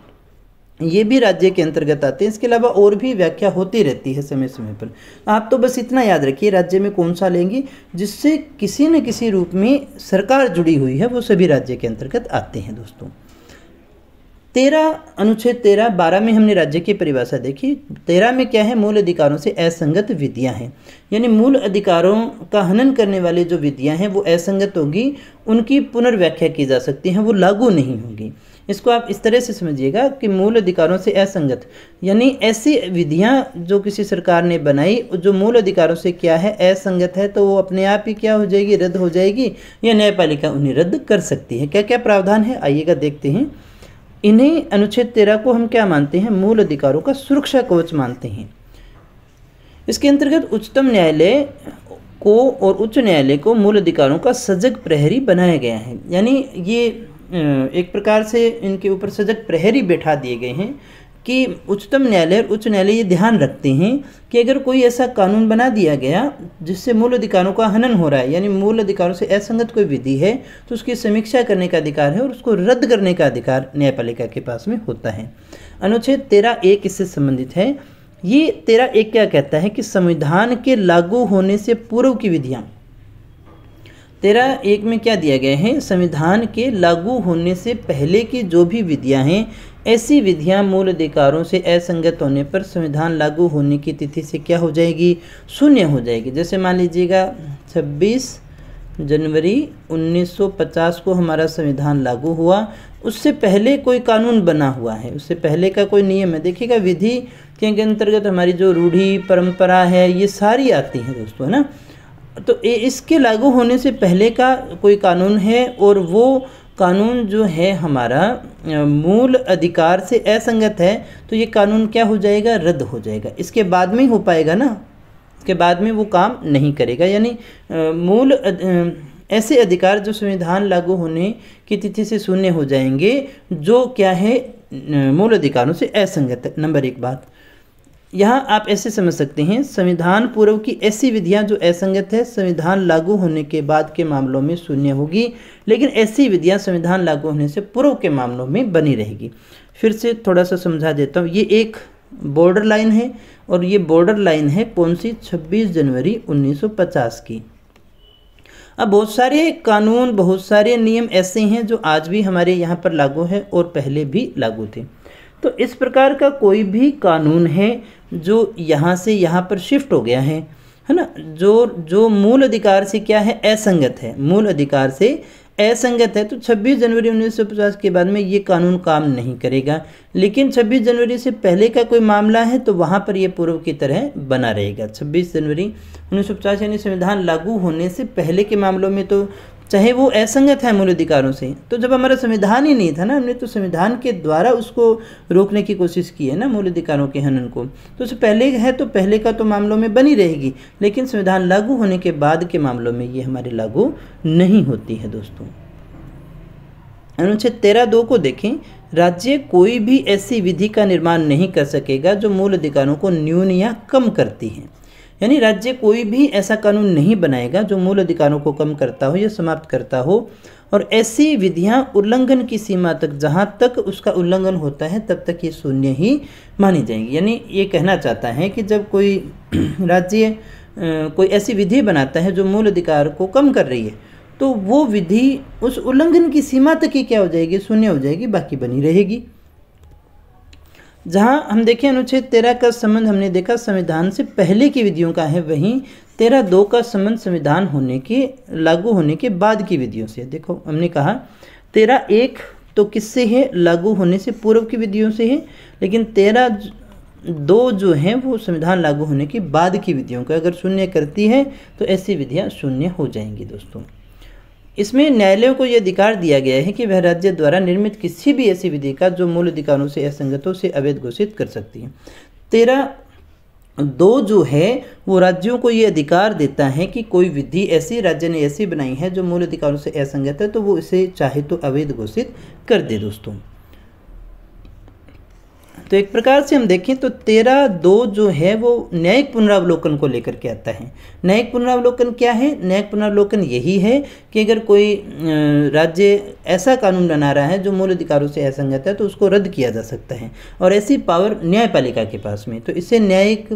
ये भी राज्य के अंतर्गत आते हैं। इसके अलावा और भी व्याख्या होती रहती है समय समय पर। आप तो बस इतना याद रखिए, राज्य में कौन सा लेंगे, जिससे किसी न किसी रूप में सरकार जुड़ी हुई है, वो सभी राज्य के अंतर्गत आते हैं दोस्तों। तेरह अनुच्छेद तेरह, बारह में हमने राज्य की परिभाषा देखी। तेरह में क्या है? मूल अधिकारों से असंगत विधियाँ हैं। यानी मूल अधिकारों का हनन करने वाली जो विधियाँ हैं, वो असंगत होगी, उनकी पुनर्व्याख्या की जा सकती हैं, वो लागू नहीं होगी। इसको आप इस तरह से समझिएगा कि मूल अधिकारों से असंगत। यानी ऐसी विधियाँ जो किसी सरकार ने बनाई, जो मूल अधिकारों से क्या है? असंगत है तो वो अपने आप ही क्या हो जाएगी? रद्द हो जाएगी? या न्यायपालिका उन्हें रद्द कर सकती है। क्या क्या प्रावधान है? आइएगा देखते हैं। इन्हें अनुच्छेद तेरह को हम क्या मानते हैं? मूल अधिकारों का सुरक्षा कवच मानते हैं। इसके अंतर्गत उच्चतम न्यायालय को और उच्च न्यायालय को मूल अधिकारों का सजग प्रहरी बनाया गया है। यानी ये एक प्रकार से इनके ऊपर सजग प्रहरी बैठा दिए गए हैं। कि उच्चतम न्यायालय और उच्च न्यायालय ये ध्यान रखते हैं कि अगर कोई ऐसा कानून बना दिया गया जिससे मूल अधिकारों का हनन हो रहा है, यानी मूल अधिकारों से असंगत कोई विधि है तो उसकी समीक्षा करने का अधिकार है और उसको रद्द करने का अधिकार न्यायपालिका के पास में होता है। अनुच्छेद तेरह एक इससे संबंधित है। ये तेरह एक क्या कहता है कि संविधान के लागू होने से पूर्व की विधियाँ। तेरह एक में क्या दिया गया है? संविधान के लागू होने से पहले की जो भी विधियाँ हैं ऐसी विधियाँ मूल अधिकारों से असंगत होने पर संविधान लागू होने की तिथि से क्या हो जाएगी? शून्य हो जाएगी। जैसे मान लीजिएगा 26 जनवरी 1950 को हमारा संविधान लागू हुआ। उससे पहले कोई कानून बना हुआ है। उससे पहले का कोई नियम है। देखिएगा, विधि के अंतर्गत हमारी जो रूढ़ी परंपरा है, ये सारी आती हैं दोस्तों, है ना? तो इसके लागू होने से पहले का कोई कानून है और वो कानून जो है हमारा मूल अधिकार से असंगत है तो ये कानून क्या हो जाएगा? रद्द हो जाएगा। इसके बाद में ही हो पाएगा ना? इसके बाद में वो काम नहीं करेगा। यानी मूल ऐसे अधिकार जो संविधान लागू होने की तिथि से शून्य हो जाएँगे, जो क्या है मूल अधिकारों से असंगत। है नंबर एक बात। यहाँ आप ऐसे समझ सकते हैं, संविधान पूर्व की ऐसी विधियाँ जो असंगत है, संविधान लागू होने के बाद के मामलों में शून्य होगी, लेकिन ऐसी विधियाँ संविधान लागू होने से पूर्व के मामलों में बनी रहेगी। फिर से थोड़ा सा समझा देता हूँ, ये एक बॉर्डर लाइन है और ये बॉर्डर लाइन है कौन सी? 26 जनवरी 1950 की। अब बहुत सारे कानून, बहुत सारे नियम ऐसे हैं जो आज भी हमारे यहाँ पर लागू है और पहले भी लागू थे। तो इस प्रकार का कोई भी कानून है जो यहाँ से यहाँ पर शिफ्ट हो गया है है ना? जो जो मूल अधिकार से क्या है? असंगत है। मूल अधिकार से असंगत है। तो 26 जनवरी 1950 के बाद में ये कानून काम नहीं करेगा। लेकिन 26 जनवरी से पहले का कोई मामला है तो वहाँ पर ये पूर्व की तरह बना रहेगा। 26 जनवरी 1950 यानी संविधान लागू होने से पहले के मामलों में तो चाहे वो असंगत है मूल अधिकारों से तो जब हमारा संविधान ही नहीं था ना, हमने तो संविधान के द्वारा उसको रोकने की कोशिश की है ना मूल अधिकारों के हनन को। तो उससे पहले है तो पहले का तो मामलों में बनी रहेगी, लेकिन संविधान लागू होने के बाद के मामलों में ये हमारे लागू नहीं होती है दोस्तों। अनुच्छेद तेरह दो को देखें, राज्य कोई भी ऐसी विधि का निर्माण नहीं कर सकेगा जो मूल अधिकारों को न्यून या कम करती है। यानी राज्य कोई भी ऐसा कानून नहीं बनाएगा जो मूल अधिकारों को कम करता हो या समाप्त करता हो। और ऐसी विधियाँ उल्लंघन की सीमा तक, जहाँ तक उसका उल्लंघन होता है, तब तक ये शून्य ही मानी जाएँगी। यानी ये कहना चाहता है कि जब कोई राज्य कोई ऐसी विधि बनाता है जो मूल अधिकार को कम कर रही है तो वो विधि उस उल्लंघन की सीमा तक ही क्या हो जाएगी? शून्य हो जाएगी, बाकी बनी रहेगी। जहाँ हम देखें अनुच्छेद तेरह का संबंध हमने देखा, संविधान से पहले की विधियों का है वहीं तेरह दो का संबंध संविधान होने के, लागू होने के बाद की विधियों से। देखो, हमने कहा, तेरह एक तो किससे है? लागू होने से पूर्व की विधियों से है, लेकिन तेरह दो जो हैं, वो संविधान लागू होने के बाद की विधियों का। अगर शून्य करती है तो ऐसी विधियाँ शून्य हो जाएँगी दोस्तों। इसमें न्यायालयों को यह अधिकार दिया गया है कि वह राज्य द्वारा निर्मित किसी भी ऐसी विधि का, जो मूल अधिकारों से असंगतों से अवैध घोषित कर सकती है। तेरह दो जो है, वो राज्यों को ये अधिकार देता है कि कोई विधि ऐसी, राज्य ने ऐसी बनाई है, जो मूल अधिकारों से असंगत है तो वो इसे चाहे तो अवैध घोषित कर दे दोस्तों। तो एक प्रकार से हम देखें तो तेरह दो जो है वो न्यायिक पुनरावलोकन को लेकर के आता है। न्यायिक पुनरावलोकन क्या है? न्यायिक पुनरावलोकन यही है कि अगर कोई राज्य ऐसा कानून बना रहा है जो मूल अधिकारों से असंगत है तो उसको रद्द किया जा सकता है और ऐसी पावर न्यायपालिका के पास में। तो इसे न्यायिक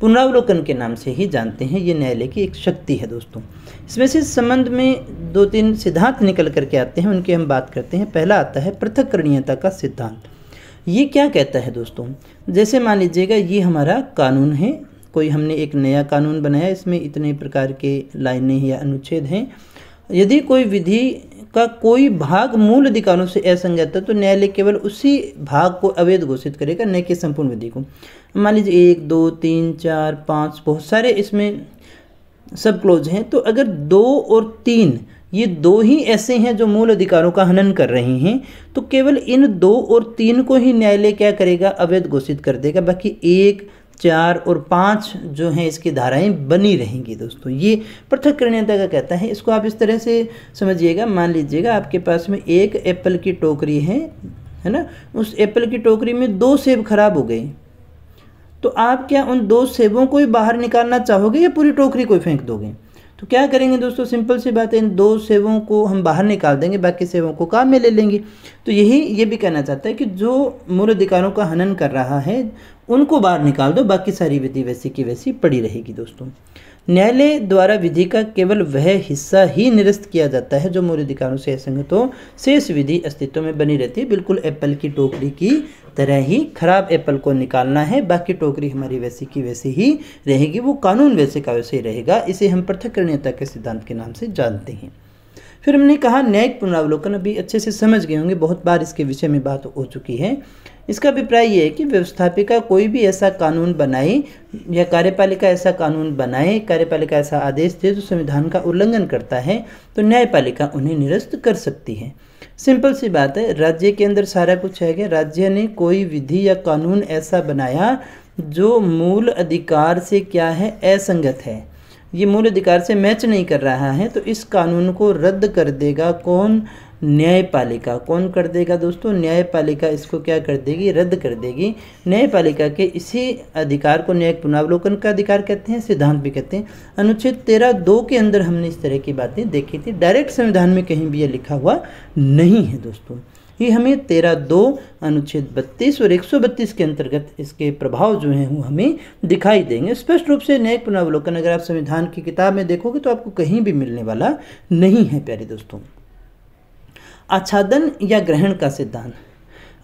पुनरावलोकन के नाम से ही जानते हैं। ये न्यायालय की एक शक्ति है दोस्तों। इसमें से संबंध में दो तीन सिद्धांत निकल करके आते हैं। उनकी हम बात करते हैं। पहला आता है पृथककरणीयता का सिद्धांत। ये क्या कहता है दोस्तों? जैसे मान लीजिएगा, ये हमारा कानून है। कोई हमने एक नया कानून बनाया, इसमें इतने प्रकार के लाइनें या अनुच्छेद हैं। यदि कोई विधि का कोई भाग मूल अधिकारों से असंगत है तो न्यायालय केवल उसी भाग को अवैध घोषित करेगा, न कि संपूर्ण विधि को। मान लीजिए, एक, दो, तीन, चार, पाँच, बहुत सारे इसमें सब क्लोज हैं। तो अगर दो और तीन ये दो ही ऐसे हैं जो मूल अधिकारों का हनन कर रहे हैं। तो केवल इन दो और तीन को ही न्यायालय क्या करेगा? अवैध घोषित कर देगा। बाकी एक, चार और पाँच जो हैं, इसकी धाराएँ बनी रहेंगी दोस्तों। ये पृथक पृथककरणीयता का कहता है। इसको आप इस तरह से समझिएगा। मान लीजिएगा, आपके पास में एक एप्पल की टोकरी है है ना? उस एप्पल की टोकरी में दो सेब खराब हो गए। तो आप क्या उन दो सेबों को ही बाहर निकालना चाहोगे या पूरी टोकरी को फेंक दोगे? तो क्या करेंगे दोस्तों? सिंपल सी बात है, इन दो सेवों को हम बाहर निकाल देंगे, बाकी सेवों को काम में ले लेंगे। तो यही, ये भी कहना चाहता है कि जो मूल अधिकारों का हनन कर रहा है, उनको बाहर निकाल दो, बाकी सारी विधि वैसी की वैसी पड़ी रहेगी दोस्तों। न्यायालय द्वारा विधि का केवल वह हिस्सा ही निरस्त किया जाता है जो मूल अधिकारों से असंगत हो शेष विधि अस्तित्व में बनी रहती है। बिल्कुल एप्पल की टोकरी की तरह ही खराब एप्पल को निकालना है। बाकी टोकरी हमारी वैसी की वैसी ही रहेगी, वो कानून वैसे का वैसे ही रहेगा, इसे हम पृथकरणीयता के सिद्धांत के नाम से जानते हैं। फिर हमने कहा, न्यायिक पुनरावलोकन अभी अच्छे से समझ गए होंगे, बहुत बार इसके विषय में बात हो चुकी है। इसका अभिप्राय ये है कि व्यवस्थापिका कोई भी ऐसा कानून बनाए या कार्यपालिका ऐसा कानून बनाए, कार्यपालिका ऐसा आदेश दे जो संविधान का उल्लंघन करता है तो न्यायपालिका उन्हें निरस्त कर सकती है। सिंपल सी बात है, राज्य के अंदर सारा कुछ है कि राज्य ने कोई विधि या कानून ऐसा बनाया जो मूल अधिकार से क्या है? असंगत है। ये मूल अधिकार से मैच नहीं कर रहा है तो इस कानून को रद्द कर देगा कौन? न्यायपालिका। कौन कर देगा दोस्तों? न्यायपालिका इसको क्या कर देगी? रद्द कर देगी। न्यायपालिका के इसी अधिकार को न्यायिक पुनरावलोकन का अधिकार कहते हैं, सिद्धांत भी कहते हैं। अनुच्छेद तेरह दो के अंदर हमने इस तरह की बातें देखी थी। डायरेक्ट संविधान में कहीं भी यह लिखा हुआ नहीं है दोस्तों। ये हमें तेरह दो, अनुच्छेद बत्तीस और एक सौ बत्तीस के अंतर्गत इसके प्रभाव जो हैं वो हमें दिखाई देंगे। स्पष्ट रूप से न्यायिक पुनरावलोकन अगर आप संविधान की किताब में देखोगे तो आपको कहीं भी मिलने वाला नहीं है, प्यारे दोस्तों। आच्छादन या ग्रहण का सिद्धांत।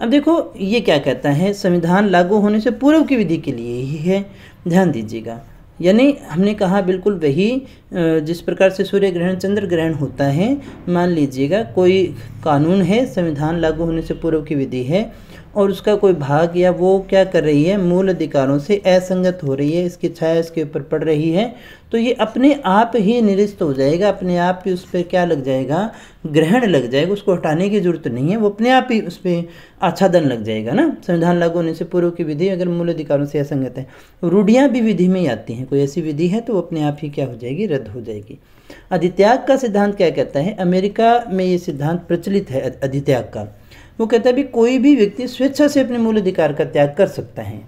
अब देखो, ये क्या कहता है? संविधान लागू होने से पूर्व की विधि के लिए ही है। ध्यान दीजिएगा। यानी हमने कहा बिल्कुल वही जिस प्रकार से सूर्य ग्रहण, चंद्र ग्रहण होता है, मान लीजिएगा, कोई कानून है, संविधान लागू होने से पूर्व की विधि है और उसका कोई भाग या वो क्या कर रही है? मूल अधिकारों से असंगत हो रही है, इसकी छाया इसके ऊपर पड़ रही है। तो ये अपने आप ही निरस्त हो जाएगा, अपने आप ही उस पर क्या लग जाएगा? ग्रहण लग जाएगा, उसको हटाने की ज़रूरत नहीं है, वो अपने आप ही उस पर आच्छादन लग जाएगा ना? संविधान लागू होने से पूर्व की विधि अगर मूल अधिकारों से असंगत है, रूढ़ियाँ भी विधि में ही आती हैं, कोई ऐसी विधि है तो वो अपने आप ही क्या हो जाएगी? रद्द हो जाएगी। अधित्याग का सिद्धांत क्या कहता है? अमेरिका में ये सिद्धांत प्रचलित है अधित्याग का। वो कहता है भी कोई भी व्यक्ति स्वेच्छा से अपने मूल अधिकार का त्याग कर सकता है।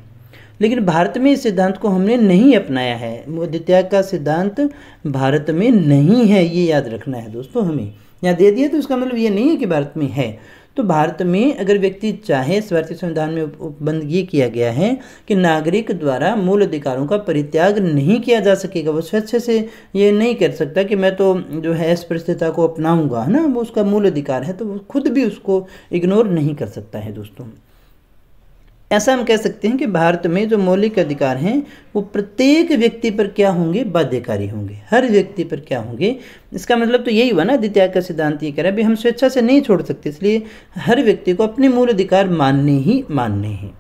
लेकिन भारत में इस सिद्धांत को हमने नहीं अपनाया है। त्याग का सिद्धांत भारत में नहीं है, ये याद रखना है दोस्तों हमें। यहाँ दे दिया तो उसका मतलब ये नहीं है कि भारत में है। तो भारत में अगर व्यक्ति चाहे भारतीय संविधान में उपबंध ये किया गया है कि नागरिक द्वारा मूल अधिकारों का परित्याग नहीं किया जा सकेगा, वो स्वेच्छा से ये नहीं कर सकता कि मैं तो जो है इस परिस्थिति को अपनाऊँगा, है ना? वो उसका मूल अधिकार है तो वो खुद भी उसको इग्नोर नहीं कर सकता है दोस्तों। ऐसा हम कह सकते हैं कि भारत में जो मौलिक अधिकार हैं, वो प्रत्येक व्यक्ति पर क्या होंगे? बाध्यकारी होंगे। हर व्यक्ति पर क्या होंगे? इसका मतलब तो यही हुआ ना, द्वितीय का सिद्धांत ये कह रहा है हम स्वेच्छा से नहीं छोड़ सकते, इसलिए हर व्यक्ति को अपने मूल अधिकार मानने ही मानने हैं।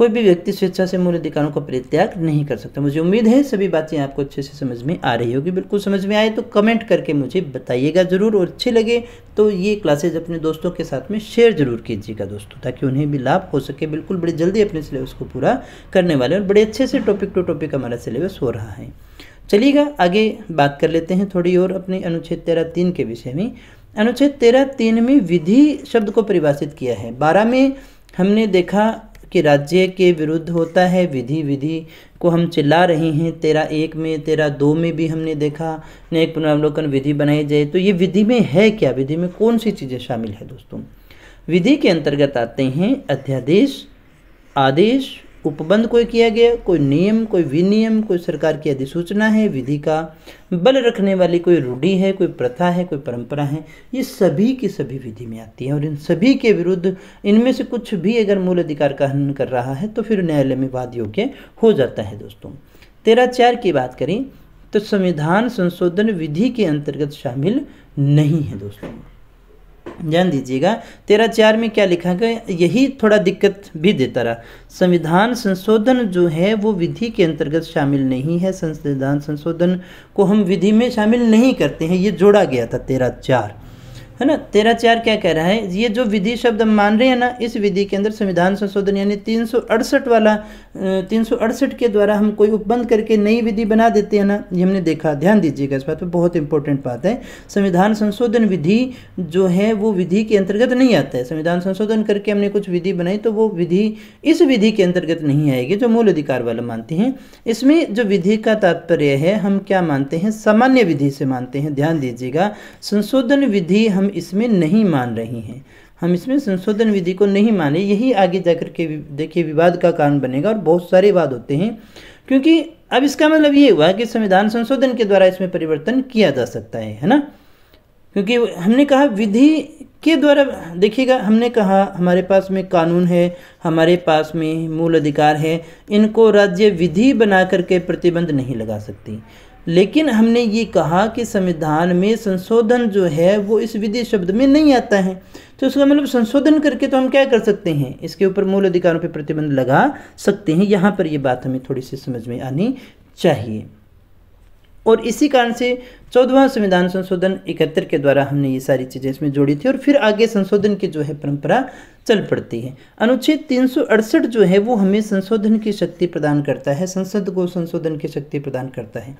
कोई भी व्यक्ति स्वेच्छा से मूल अधिकारों का परित्याग नहीं कर सकता। मुझे उम्मीद है सभी बातें आपको अच्छे से समझ में आ रही होगी। बिल्कुल समझ में आए तो कमेंट करके मुझे बताइएगा ज़रूर और अच्छे लगे तो ये क्लासेज अपने दोस्तों के साथ में शेयर ज़रूर कीजिएगा दोस्तों, ताकि उन्हें भी लाभ हो सके। बिल्कुल बड़ी जल्दी अपने सिलेबस को पूरा करने वाले और बड़े अच्छे से टॉपिक टू टॉपिक हमारा सिलेबस हो रहा है। चलिएगा, आगे बात कर लेते हैं थोड़ी और अपने अनुच्छेद तेरह तीन के विषय में। अनुच्छेद तेरह तीन में विधि शब्द को परिभाषित किया है। बारह में हमने देखा कि राज्य के विरुद्ध होता है। विधि विधि को हम चिल्ला रहे हैं। तेरा एक में, तेरा दो में भी हमने देखा न्यायिक पुनरावलोकन विधि बनाई जाए। तो ये विधि में है क्या? विधि में कौन सी चीज़ें शामिल है दोस्तों? विधि के अंतर्गत आते हैं अध्यादेश, आदेश उपबंध कोई किया गया, कोई नियम, कोई विनियम, कोई सरकार की अधिसूचना है, विधि का बल रखने वाली कोई रूढ़ी है, कोई प्रथा है, कोई परंपरा है, ये सभी की सभी विधि में आती है और इन सभी के विरुद्ध इनमें से कुछ भी अगर मूल अधिकार का हनन कर रहा है तो फिर न्यायालय में वाद योग्य हो जाता है दोस्तों। तेरह चार की बात करें तो संविधान संशोधन विधि के अंतर्गत शामिल नहीं है दोस्तों। ध्यान दीजिएगा। तेरह चार में क्या लिखा गया? यही थोड़ा दिक्कत भी देता रहा। संविधान संशोधन जो है, वो विधि के अंतर्गत शामिल नहीं है। संविधान संशोधन को हम विधि में शामिल नहीं करते हैं। ये जोड़ा गया था तेरह चार। है ना? तेरह चार क्या कह रहा है? ये जो विधि शब्द मान रहे हैं ना, इस विधि के अंदर संविधान संशोधन यानी तीन सौ अड़सठ वाला तीन सौ अड़सठ के द्वारा हम कोई उपबंध करके नई विधि बना देते हैं ना, ये हमने देखा। ध्यान दीजिएगा इस बात पर बहुत इंपॉर्टेंट बात है। संविधान संशोधन विधि जो है, वो विधि के अंतर्गत नहीं आता है। संविधान संशोधन करके हमने कुछ विधि बनाई तो वो विधि इस विधि के अंतर्गत नहीं आएगी, जो मूल अधिकार वाला मानते हैं। इसमें जो विधि का तात्पर्य है, हम क्या मानते हैं? सामान्य विधि से मानते हैं। ध्यान दीजिएगा, संशोधन विधि हम इसमें नहीं मान रही हैं। हम इसमें संशोधन विधि को नहीं माने, यही आगे जाकर के देखिए विवाद का कारण बनेगा और बहुत सारे वाद होते हैं। क्योंकि अब इसका मतलब ये हुआ कि संविधान संशोधन के द्वारा इसमें परिवर्तन किया जा सकता है है ना? क्योंकि हमने कहा विधि के द्वारा, देखिएगा, हमने कहा हमारे पास में कानून है, हमारे पास में मूल अधिकार है, इनको राज्य विधि बना करके प्रतिबंध नहीं लगा सकती। लेकिन हमने ये कहा कि संविधान में संशोधन जो है, वो इस विधि शब्द में नहीं आता है। तो उसका मतलब संशोधन करके तो हम क्या कर सकते हैं? इसके ऊपर मूल अधिकारों पर प्रतिबंध लगा सकते हैं। यहाँ पर ये बात हमें थोड़ी सी समझ में आनी चाहिए। और इसी कारण से चौदहवा संविधान संशोधन इकहत्तर के द्वारा हमने ये सारी चीज़ें इसमें जोड़ी थी और फिर आगे संशोधन की जो है परंपरा चल पड़ती है। अनुच्छेद तीन सौ अड़सठ जो है वो हमें संशोधन की शक्ति प्रदान करता है, संसद को संशोधन की शक्ति प्रदान करता है।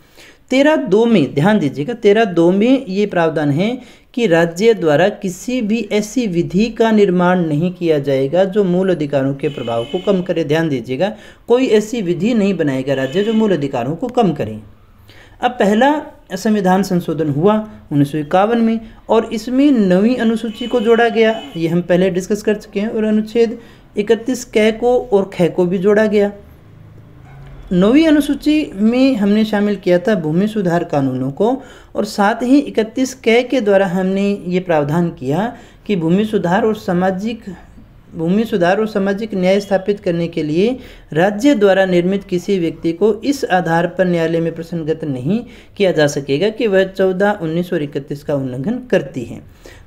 तेरह दो में, ध्यान दीजिएगा, तेरह दो में ये प्रावधान है कि राज्य द्वारा किसी भी ऐसी विधि का निर्माण नहीं किया जाएगा जो मूल अधिकारों के प्रभाव को कम करे। ध्यान दीजिएगा, कोई ऐसी विधि नहीं बनाएगा राज्य जो मूल अधिकारों को कम करे। अब पहला संविधान संशोधन हुआ उन्नीस सौ इक्यावन में, और इसमें नवी अनुसूची को जोड़ा गया। ये हम पहले डिस्कस कर चुके हैं, और अनुच्छेद इकतीस कै को और ख को भी जोड़ा गया। नवी अनुसूची में हमने शामिल किया था भूमि सुधार कानूनों को, और साथ ही इकतीस कै के द्वारा हमने ये प्रावधान किया कि भूमि सुधार और सामाजिक भूमि सुधार और सामाजिक न्याय स्थापित करने के लिए राज्य द्वारा निर्मित किसी व्यक्ति को इस आधार पर न्यायालय में प्रसन्नगत नहीं किया जा सकेगा कि वह चौदह, उन्नीस इकतीस का उल्लंघन करती है।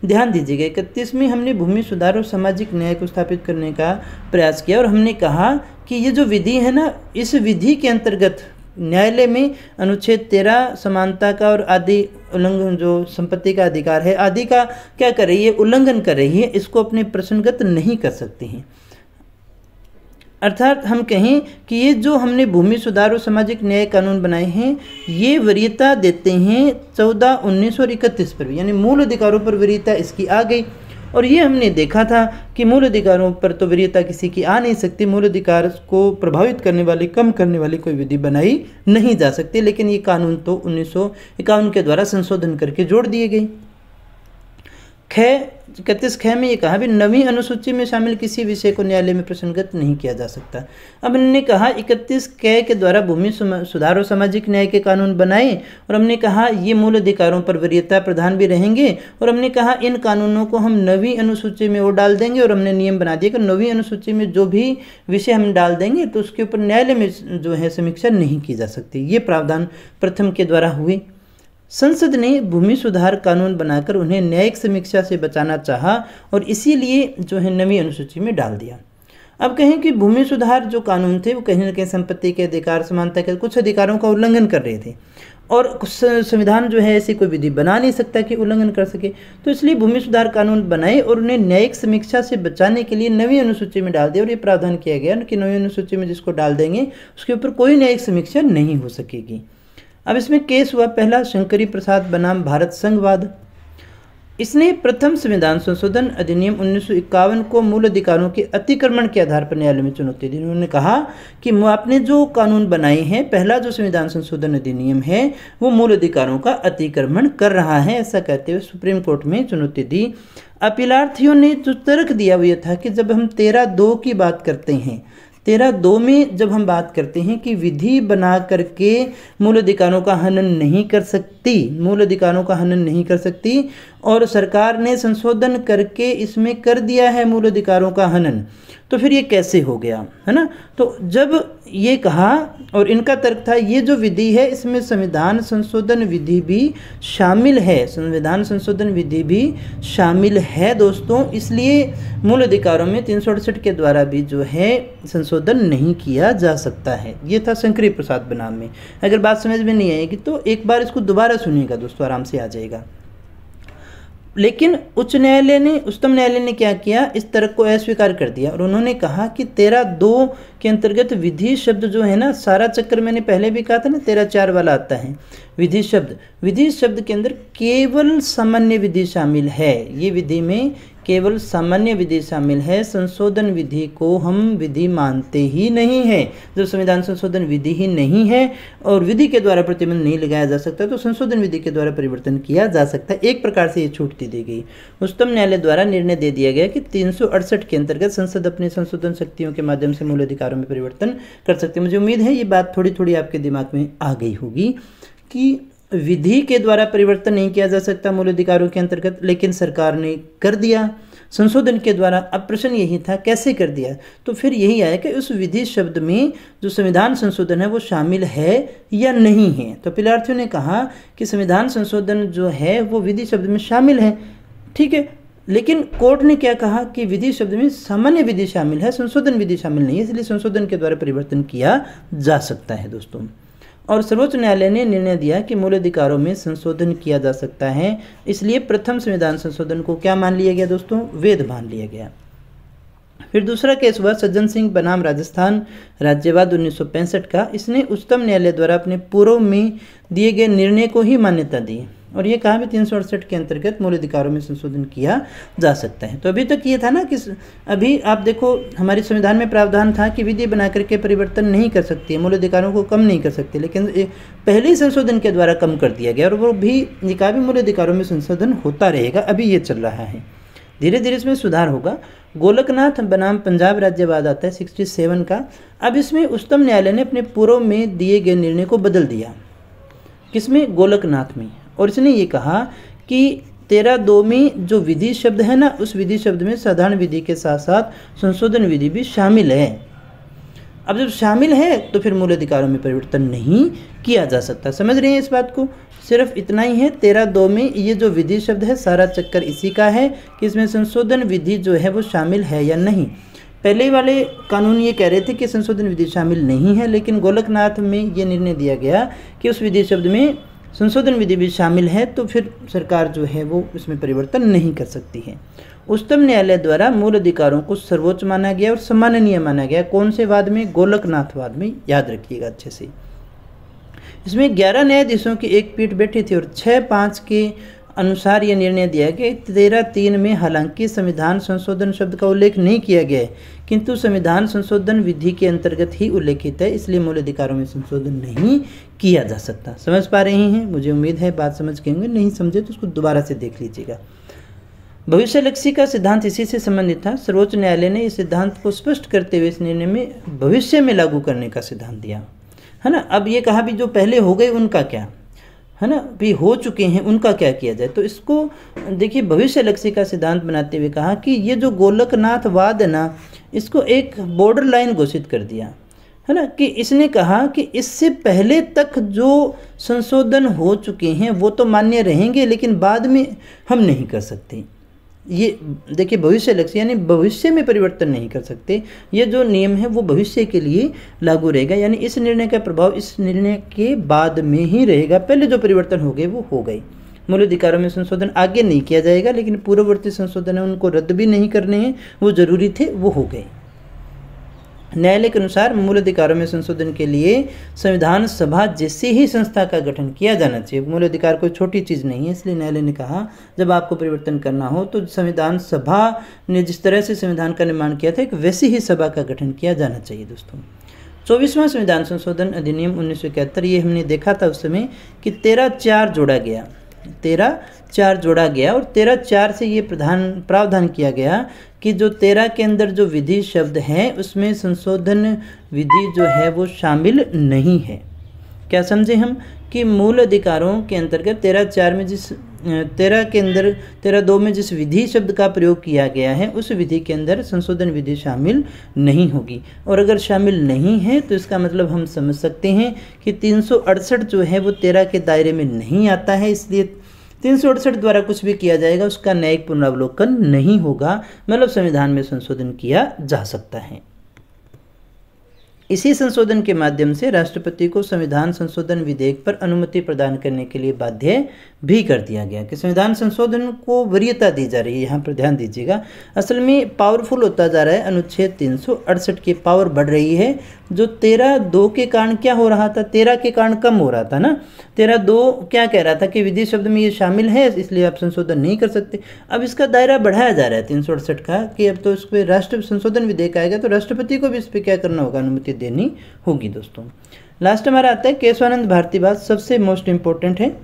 ध्यान दीजिएगा, इकतीस में हमने भूमि सुधार और सामाजिक न्याय को स्थापित करने का प्रयास किया और हमने कहा कि ये जो विधि है ना, इस विधि के अंतर्गत न्यायालय में अनुच्छेद तेरह, समानता का और आदि उल्लंघन, जो संपत्ति का अधिकार है, आदि का क्या कर रही है? उल्लंघन कर रही है, इसको अपने प्रसंगत नहीं कर सकती हैं। अर्थात हम कहें कि ये जो हमने भूमि सुधार और सामाजिक न्याय कानून बनाए हैं, ये वरीयता देते हैं चौदह, उन्नीस और इकतीस पर भी। यानी मूल अधिकारों पर वरीयता इसकी आ गई। और ये हमने देखा था कि मूल अधिकारों पर तो वरीयता किसी की आ नहीं सकती, मूल अधिकार को प्रभावित करने वाली, कम करने वाली कोई विधि बनाई नहीं जा सकती, लेकिन ये कानून तो उन्नीस सौ इक्यावन के द्वारा संशोधन करके जोड़ दिए गए। ख इकतीस ख में ये कहा भी नवी अनुसूची में शामिल किसी विषय को न्यायालय में प्रसंगत नहीं किया जा सकता। अब हमने कहा, इकतीस क के द्वारा भूमि सुधार और सामाजिक न्याय के कानून बनाए, और हमने कहा, ये मूल अधिकारों पर वरीयता प्रधान भी रहेंगे, और हमने कहा, इन कानूनों को हम नवी अनुसूची में वो डाल देंगे, और हमने नियम बना दिया कि नवी अनुसूची में जो भी विषय हम डाल देंगे तो उसके ऊपर न्यायालय में जो है समीक्षा नहीं की जा सकती। ये प्रावधान प्रथम के द्वारा हुए। संसद ने भूमि सुधार कानून बनाकर उन्हें न्यायिक समीक्षा से बचाना चाहा और इसीलिए जो है नवी अनुसूची में डाल दिया। अब कहें कि भूमि सुधार जो कानून थे, वो कहीं ना कहीं संपत्ति के अधिकार, समानता के कुछ अधिकारों का उल्लंघन कर रहे थे। और संविधान जो है, ऐसी कोई विधि बना नहीं सकता कि उल्लंघन कर सके। तो इसलिए भूमि सुधार कानून बनाए और उन्हें न्यायिक समीक्षा से बचाने के लिए नवी अनुसूची में डाल दिया और ये प्रावधान किया गया कि नवी अनुसूची में जिसको डाल देंगे, उसके ऊपर कोई न्यायिक समीक्षा नहीं हो सकेगी। अब इसमें केस हुआ पहला शंकरी प्रसाद बनाम भारत संघवाद। इसने प्रथम संविधान संशोधन अधिनियम उन्नीस सौ इक्यावन को मूल अधिकारों के अतिक्रमण के आधार पर न्यायालय में चुनौती दी। उन्होंने कहा कि आपने जो कानून बनाए हैं, पहला जो संविधान संशोधन अधिनियम है, वो मूल अधिकारों का अतिक्रमण कर रहा है, ऐसा कहते हुए सुप्रीम कोर्ट में चुनौती दी। अपीलार्थियों ने जो तर्क दिया वो ये था कि जब हम तेरह दो की बात करते हैं तेरह दो में जब हम बात करते हैं कि विधि बना करके मूल अधिकारों का हनन नहीं कर सकती, मूल अधिकारों का हनन नहीं कर सकती, और सरकार ने संशोधन करके इसमें कर दिया है मूल अधिकारों का हनन। तो फिर ये कैसे हो गया? है ना? तो जब ये कहा, और इनका तर्क था, ये जो विधि है, इसमें संविधान संशोधन विधि भी शामिल है। संविधान संशोधन विधि भी शामिल है दोस्तों, इसलिए मूल अधिकारों में तीन सौ अड़सठ के द्वारा भी जो है, संशोधन नहीं किया जा सकता है। ये था शंकरी प्रसाद बनाम में। अगर बात समझ में नहीं आएगी तो एक बार इसको दोबारा सुनिएगा दोस्तों, आराम से आ जाएगा। लेकिन उच्च न्यायालय ने, उच्चतम न्यायालय ने क्या किया? इस तर्क को अस्वीकार कर दिया और उन्होंने कहा कि तेरह दो के अंतर्गत विधि शब्द जो है ना सारा चक्कर मैंने पहले भी कहा था ना तेरह चार वाला आता है। विधि शब्द। विधि शब्द के अंदर केवल सामान्य विधि शामिल है। ये विधि में केवल सामान्य विधि शामिल है। संशोधन विधि को हम विधि मानते ही नहीं है। जब संविधान संशोधन विधि ही नहीं है और विधि के द्वारा प्रतिबंध नहीं लगाया जा सकता तो संशोधन विधि के द्वारा परिवर्तन किया जा सकता। है एक प्रकार से ये छूट दी, दी गई। उच्चतम न्यायालय द्वारा निर्णय दे दिया गया कि तीन सौ अड़सठ के अंतर्गत संसद अपनी संशोधन शक्तियों के माध्यम से मूल अधिकारों में परिवर्तन कर सकते हैं। मुझे उम्मीद है ये बात थोड़ी थोड़ी आपके दिमाग में आ गई होगी कि विधि के द्वारा परिवर्तन नहीं किया जा सकता मूल अधिकारों के अंतर्गत, लेकिन सरकार ने कर दिया। संशोधन के द्वारा अब प्रश्न यही था, कैसे कर दिया? तो फिर यही आया कि उस विधि शब्द में जो संविधान संशोधन है वो शामिल है या नहीं है? तो पिलार्थियों ने कहा कि संविधान संशोधन जो है वो विधि शब्द में शामिल है। ठीक है लेकिन कोर्ट ने क्या कहा कि विधि शब्द में सामान्य विधि शामिल है, संशोधन विधि शामिल नहीं है, इसलिए संशोधन के द्वारा परिवर्तन किया जा सकता है दोस्तों। और सर्वोच्च न्यायालय ने निर्णय दिया कि मूल अधिकारों में संशोधन किया जा सकता है, इसलिए प्रथम संविधान संशोधन को क्या मान लिया गया दोस्तों? वेद मान लिया गया। फिर दूसरा केस हुआ, सज्जन सिंह बनाम राजस्थान राज्यवाद उन्नीस सौ पैंसठ का, इसने उच्चतम न्यायालय द्वारा अपने पूर्व में दिए गए निर्णय को ही मान्यता दी। और ये कहा भी तीन सौ अड़सठ के अंतर्गत मूल अधिकारों में संशोधन किया जा सकता है। तो अभी तक ये था ना कि अभी आप देखो, हमारे संविधान में प्रावधान था कि विधि बना करके परिवर्तन नहीं कर सकती है मूल अधिकारों को कम नहीं कर सकती, लेकिन पहले ही संशोधन के द्वारा कम कर दिया गया और वो भी, ये कहा भी मूल अधिकारों में संशोधन होता रहेगा, अभी ये चल रहा है। धीरे धीरे इसमें सुधार होगा। गोलकनाथ बनाम पंजाब राज्यवाद आता है सिक्सटी सेवन का। अब इसमें उच्चतम न्यायालय ने अपने पूर्व में दिए गए निर्णय को बदल दिया। किसमें? गोलकनाथ में। और इसने ये कहा कि तेरह दो में जो विधि शब्द है ना, उस विधि शब्द में साधारण विधि के साथ साथ संशोधन विधि भी शामिल है। अब जब शामिल है तो फिर मूल अधिकारों में परिवर्तन नहीं किया जा सकता। समझ रहे हैं इस बात को? सिर्फ़ इतना ही है तेरह दो में ये जो विधि शब्द है, सारा चक्कर इसी का है कि इसमें संशोधन विधि जो है, वो शामिल है या नहीं। पहले वाले कानून ये कह रहे थे कि संशोधन विधि शामिल नहीं है, लेकिन गोलकनाथ में ये निर्णय दिया गया कि उस विधि शब्द में संशोधन विधि भी शामिल है तो फिर सरकार जो है वो इसमें परिवर्तन नहीं कर सकती है। उच्चतम न्यायालय द्वारा मूल अधिकारों को सर्वोच्च माना गया और सम्माननीय माना गया। कौन से वाद में? गोलकनाथ वाद में, याद रखिएगा अच्छे से। इसमें ग्यारह न्यायाधीशों की एक पीठ बैठी थी और छः पाँच के अनुसार यह निर्णय दिया गया तेरह तीन में हालाँकि संविधान संशोधन शब्द का उल्लेख नहीं किया गया है। किंतु संविधान संशोधन विधि के अंतर्गत ही उल्लेखित है, इसलिए मूल अधिकारों में संशोधन नहीं किया जा सकता। समझ पा रहे हैं? मुझे उम्मीद है बात समझ के होंगे, नहीं समझे तो उसको दोबारा से देख लीजिएगा। भविष्य लक्ष्य का सिद्धांत इसी से संबंधित था। सर्वोच्च न्यायालय ने इस सिद्धांत को स्पष्ट करते हुए इस निर्णय में भविष्य में लागू करने का सिद्धांत दिया। है ना? अब ये कहा भी जो पहले हो गए, उनका क्या? है ना? भी हो चुके हैं, उनका क्या किया जाए? तो इसको, देखिए भविष्य लक्ष्य का सिद्धांत बनाते हुए कहा कि ये जो गोलकनाथ वाद है ना, इसको एक बॉर्डर लाइन घोषित कर दिया। है ना? कि इसने कहा कि इससे पहले तक जो संशोधन हो चुके हैं, वो तो मान्य रहेंगे, लेकिन बाद में हम नहीं कर सकते। ये, देखिए, भविष्य लक्ष्य यानी भविष्य में परिवर्तन नहीं कर सकते। ये जो नियम है, वो भविष्य के लिए लागू रहेगा। यानी इस निर्णय का प्रभाव इस निर्णय के बाद में ही रहेगा। पहले जो परिवर्तन हो गए, वो हो गए। मूल अधिकारों में संशोधन आगे नहीं किया जाएगा, लेकिन पूर्ववर्ती संशोधन है, उनको रद्द भी नहीं करने हैं, वो ज़रूरी थे, वो हो गए। न्यायालय के अनुसार मूल अधिकारों में संशोधन के लिए संविधान सभा जैसी ही संस्था का गठन किया जाना चाहिए। मूल अधिकार कोई छोटी चीज़ नहीं है, इसलिए न्यायालय ने कहा, जब आपको परिवर्तन करना हो तो संविधान सभा ने जिस तरह से संविधान का निर्माण किया था, एक वैसी ही सभा का गठन किया जाना चाहिए दोस्तों। चौबीसवां संविधान संशोधन अधिनियम उन्नीस सौ इकहत्तर, ये हमने देखा था उस समय कि तेरह चार जोड़ा गया। तेरह चार जोड़ा गया और तेरह चार से ये प्रधान, प्रावधान किया गया कि जो तेरह के अंदर जो विधि शब्द है, उसमें संशोधन विधि जो है वो शामिल नहीं है। क्या समझे हम कि मूल अधिकारों के अंतर्गत तेरह चार में जिस तेरह के अंदर तेरह दो में जिस विधि शब्द का प्रयोग किया गया है, उस विधि के अंदर संशोधन विधि शामिल नहीं होगी। और अगर शामिल नहीं है तो इसका मतलब हम समझ सकते हैं कि तीन सौ अड़सठ जो है वो तेरह के दायरे में नहीं आता है, इसलिए तीन सौ अड़सठ द्वारा कुछ भी किया जाएगा, उसका न्यायिक पुनरावलोकन नहीं होगा। मतलब संविधान में संशोधन किया जा सकता है। इसी संशोधन के माध्यम से राष्ट्रपति को संविधान संशोधन विधेयक पर अनुमति प्रदान करने के लिए बाध्य भी कर दिया गया कि संविधान संशोधन को वरीयता दी जा रही है। यहाँ पर ध्यान दीजिएगा, असल में पावरफुल होता जा रहा है। अनुच्छेद तीन सौ अड़सठ की पावर बढ़ रही है। जो तेरह दो के कारण क्या हो रहा था? तेरह के कारण कम हो रहा था ना? तेरह दो क्या कह रहा था कि विधि शब्द में ये शामिल है, इसलिए आप संशोधन नहीं कर सकते। अब इसका दायरा बढ़ाया जा रहा है तीन सौ अड़सठ का कि अब तो इस पर राष्ट्र संशोधन विधेयक आएगा तो राष्ट्रपति को भी इस पर क्या करना होगा? अनुमति देनी होगी दोस्तों। लास्ट हमारा आता है केशवानंद भारती बात सबसे मोस्ट इंपॉर्टेंट है।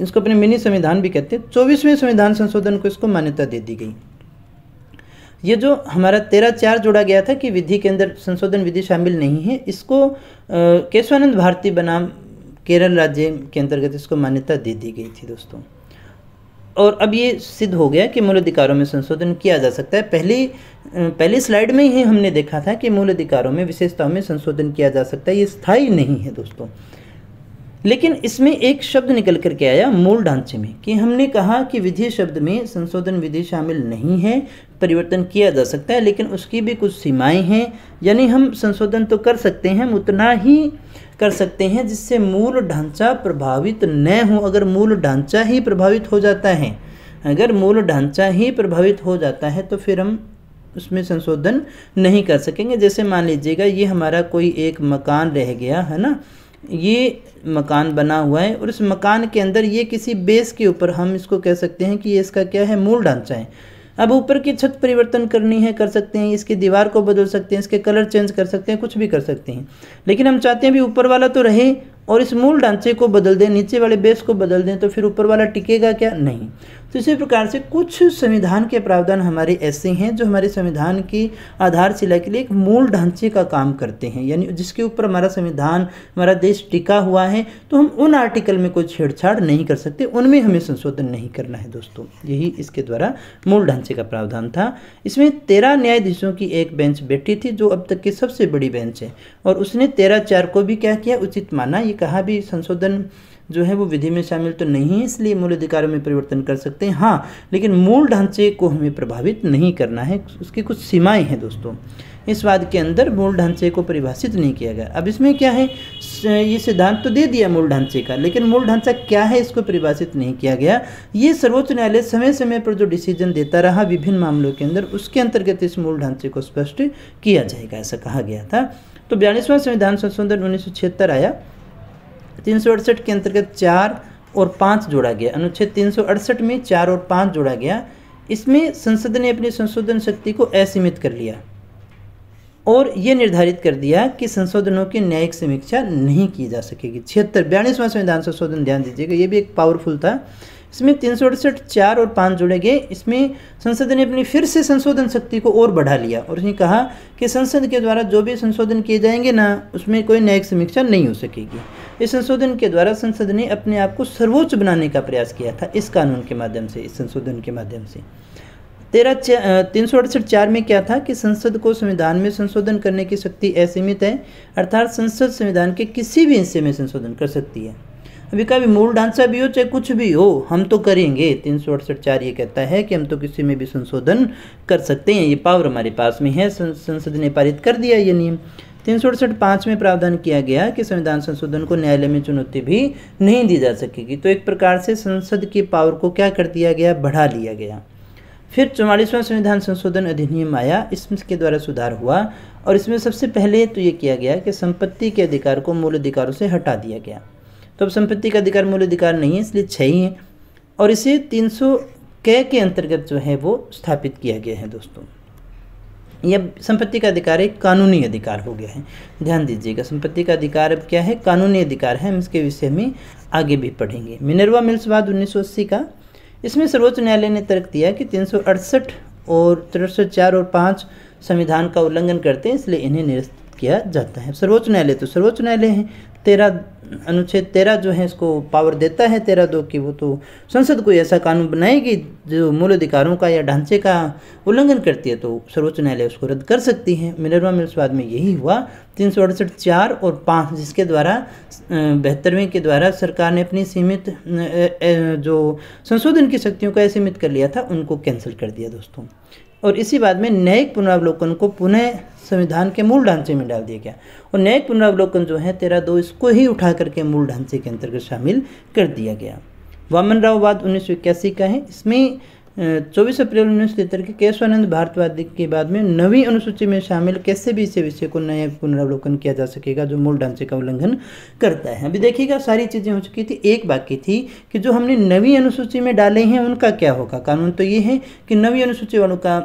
इसको अपने मिनी संविधान भी कहते हैं। चौबीसवें संविधान संशोधन को इसको मान्यता दे दी गई। ये जो हमारा तेरह चार जोड़ा गया था कि विधि के अंदर संशोधन विधि शामिल नहीं है, इसको केशवानंद भारती बनाम केरल राज्य के अंतर्गत इसको मान्यता दे दी गई थी दोस्तों। और अब ये सिद्ध हो गया कि मूल अधिकारों में संशोधन किया जा सकता है। पहली पहली स्लाइड में ही हमने देखा था कि मूल अधिकारों में विशेषताओं में संशोधन किया जा सकता है। ये स्थायी नहीं है दोस्तों। लेकिन इसमें एक शब्द निकल कर के आया, मूल ढांचे में, कि हमने कहा कि विधि शब्द में संशोधन विधि शामिल नहीं है, परिवर्तन किया जा सकता है, लेकिन उसकी भी कुछ सीमाएँ हैं। यानी हम संशोधन तो कर सकते हैं उतना ही कर सकते हैं जिससे मूल ढांचा प्रभावित न हो। अगर मूल ढांचा ही प्रभावित हो जाता है, अगर मूल ढांचा ही प्रभावित हो जाता है तो फिर हम उसमें संशोधन नहीं कर सकेंगे। जैसे मान लीजिएगा, ये हमारा कोई एक मकान रह गया, है ना? ये मकान बना हुआ है और इस मकान के अंदर ये किसी बेस के ऊपर हम इसको कह सकते हैं कि ये इसका क्या है? मूल ढांचा है। अब ऊपर की छत परिवर्तन करनी है, कर सकते हैं, इसकी दीवार को बदल सकते हैं, इसके कलर चेंज कर सकते हैं, कुछ भी कर सकते हैं। लेकिन हम चाहते हैं भी ऊपर वाला तो रहे और इस मूल ढांचे को बदल दें, नीचे वाले बेस को बदल दें तो फिर ऊपर वाला टिकेगा क्या? नहीं। तो इसी प्रकार से कुछ संविधान के प्रावधान हमारे ऐसे हैं, जो हमारे संविधान की आधारशिला के लिए एक मूल ढांचे का काम करते हैं। यानी जिसके ऊपर हमारा संविधान, हमारा देश टिका हुआ है तो हम उन आर्टिकल में कोई छेड़छाड़ नहीं कर सकते, उनमें हमें संशोधन नहीं करना है दोस्तों। यही इसके द्वारा मूल ढांचे का प्रावधान था। इसमें तेरह न्यायाधीशों की एक बेंच बैठी थी, जो अब तक की सबसे बड़ी बेंच है, और उसने तेरह चार को भी क्या किया? उचित माना, ये कहा भी संशोधन जो है वो विधि में शामिल तो नहीं है, इसलिए मूल अधिकारों में परिवर्तन कर सकते हैं। हाँ लेकिन मूल ढांचे को हमें प्रभावित नहीं करना है, उसकी कुछ सीमाएँ हैं दोस्तों। इस वाद के अंदर मूल ढांचे को परिभाषित नहीं किया गया। अब इसमें क्या है? ये सिद्धांत तो दे दिया मूल ढांचे का, लेकिन मूल ढांचा क्या है इसको परिभाषित नहीं किया गया। ये सर्वोच्च न्यायालय समय समय पर जो डिसीज़न देता रहा विभिन्न मामलों के अंदर, उसके अंतर्गत इस मूल ढांचे को स्पष्ट किया जाएगा, ऐसा कहा गया था। तो बयालीसवां संविधान संशोधन उन्नीस सौ छिहत्तर आया। तीन सौ अड़सठ के अंतर्गत चार और पाँच जोड़ा गया। अनुच्छेद तीन सौ अड़सठ में चार और पाँच जोड़ा गया। इसमें संसद ने अपनी संशोधन शक्ति को असीमित कर लिया और ये निर्धारित कर दिया कि संशोधनों की न्यायिक समीक्षा नहीं की जा सकेगी। छिहत्तर, बयालीसवां संविधान संशोधन, ध्यान दीजिएगा ये भी एक पावरफुल था। इसमें तीन सौ अड़सठ, चार और पाँच जोड़े गए। इसमें संसद ने अपनी फिर से संशोधन शक्ति को और बढ़ा लिया और उसने कहा कि संसद के द्वारा जो भी संशोधन किए जाएँगे ना, उसमें कोई न्यायिक समीक्षा नहीं हो सकेगी। इस संशोधन के द्वारा संसद ने अपने आप को सर्वोच्च बनाने का प्रयास किया था इस कानून के माध्यम से, इस संशोधन के माध्यम से। तेरह तीन सौ अड़सठ चार में क्या था कि संसद को संविधान में संशोधन करने की शक्ति असीमित है, अर्थात संसद संविधान के किसी भी हिस्से में संशोधन कर सकती है। अभी का भी मूल ढांचा भी हो, चाहे कुछ भी हो, हम तो करेंगे। तीन सौ अड़सठ चार ये कहता है कि हम तो किसी में भी संशोधन कर सकते हैं, ये पावर हमारे पास में है संसद ने पारित कर दिया ये नियम। तीन सौ अड़सठ पाँच में प्रावधान किया गया कि संविधान संशोधन को न्यायालय में चुनौती भी नहीं दी जा सकेगी। तो एक प्रकार से संसद की पावर को क्या कर दिया गया? बढ़ा लिया गया। फिर चौवालीसवां संविधान संशोधन अधिनियम आया। इसके द्वारा सुधार हुआ और इसमें सबसे पहले तो ये किया गया कि संपत्ति के अधिकार को मूल अधिकारों से हटा दिया गया। तो अब संपत्ति का अधिकार मूल अधिकार नहीं है, इसलिए छः ही है। और इसे 300 कै के अंतर्गत जो है वो स्थापित किया गया है दोस्तों। यह संपत्ति का अधिकार एक कानूनी अधिकार हो गया है। ध्यान दीजिएगा, संपत्ति का अधिकार अब क्या है? कानूनी अधिकार है। हम इसके विषय में आगे भी पढ़ेंगे। मिनरवा मिल्सवाद उन्नीस का। इसमें सर्वोच्च न्यायालय ने तर्क दिया कि तीन सौ अड़सठ और तिरसठ और पाँच संविधान का उल्लंघन करते हैं, इसलिए इन्हें निरस्त किया जाता है। सर्वोच्च न्यायालय तो सर्वोच्च न्यायालय है। तेरह अनुच्छेद तेरह जो है इसको पावर देता है तेरह दो की, वो तो संसद कोई ऐसा कानून बनाएगी जो मूल अधिकारों का या ढांचे का उल्लंघन करती है तो सर्वोच्च न्यायालय उसको रद्द कर सकती है। मिनरवा मिल्सवाद में यही हुआ, तीन सौ अड़सठ चार और पाँच, जिसके द्वारा बेहतरवें के द्वारा सरकार ने अपनी सीमित जो संशोधन की शक्तियों को सीमित कर लिया था, उनको कैंसिल कर दिया दोस्तों। और इसी बाद में न्यायिक पुनरावलोकन को पुनः संविधान के मूल ढांचे में डाल दिया गया। और न्यायिक पुनरावलोकन जो है, तेरह दो इसको ही उठा करके मूल ढांचे के अंतर्गत शामिल कर दिया गया। वामन राव राववाद उन्नीस का है। इसमें चौबीस अप्रैल उन्नीस सौ तिहत्तर के केशवानंद भारतवादी के बाद में नवी अनुसूची में शामिल कैसे भी इसे विषय को नया पुनरावलोकन किया जा सकेगा, जो मूल ढांचे का उल्लंघन करता है। अभी देखिएगा, सारी चीज़ें हो चुकी थी, एक बाकी थी कि जो हमने नवी अनुसूची में डाले हैं, उनका क्या होगा? कानून तो ये है कि नवी अनुसूची वालों का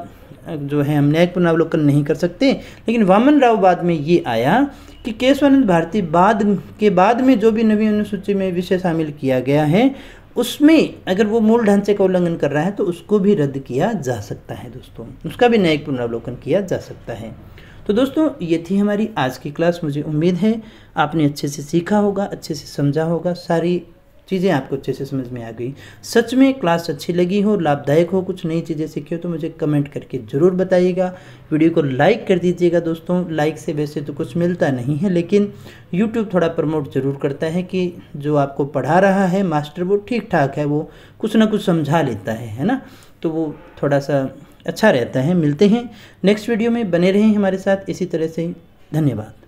जो है, हम न्यायिक पुनरावलोकन नहीं कर सकते, लेकिन वामन राव बाद में ये आया कि केशवानंद भारती बाद के बाद में जो भी नवी अनुसूची में विषय शामिल किया गया है उसमें अगर वो मूल ढांचे का उल्लंघन कर रहा है तो उसको भी रद्द किया जा सकता है दोस्तों। उसका भी न्यायिक पुनरावलोकन किया जा सकता है। तो दोस्तों, ये थी हमारी आज की क्लास। मुझे उम्मीद है आपने अच्छे से सीखा होगा, अच्छे से समझा होगा। सारी चीज़ें आपको अच्छे से समझ में आ गई। सच में क्लास अच्छी लगी हो, लाभदायक हो कुछ नई चीज़ें सीखी हो तो मुझे कमेंट करके ज़रूर बताइएगा। वीडियो को लाइक कर दीजिएगा दोस्तों। लाइक से वैसे तो कुछ मिलता नहीं है, लेकिन यूट्यूब थोड़ा प्रमोट ज़रूर करता है कि जो आपको पढ़ा रहा है, मास्टर, वो ठीक ठाक है, वो कुछ ना कुछ समझा लेता है है ना? तो वो थोड़ा सा अच्छा रहता है। मिलते हैं। नेक्स्ट वीडियो में बने रहें हमारे साथ। इसी तरह से धन्यवाद।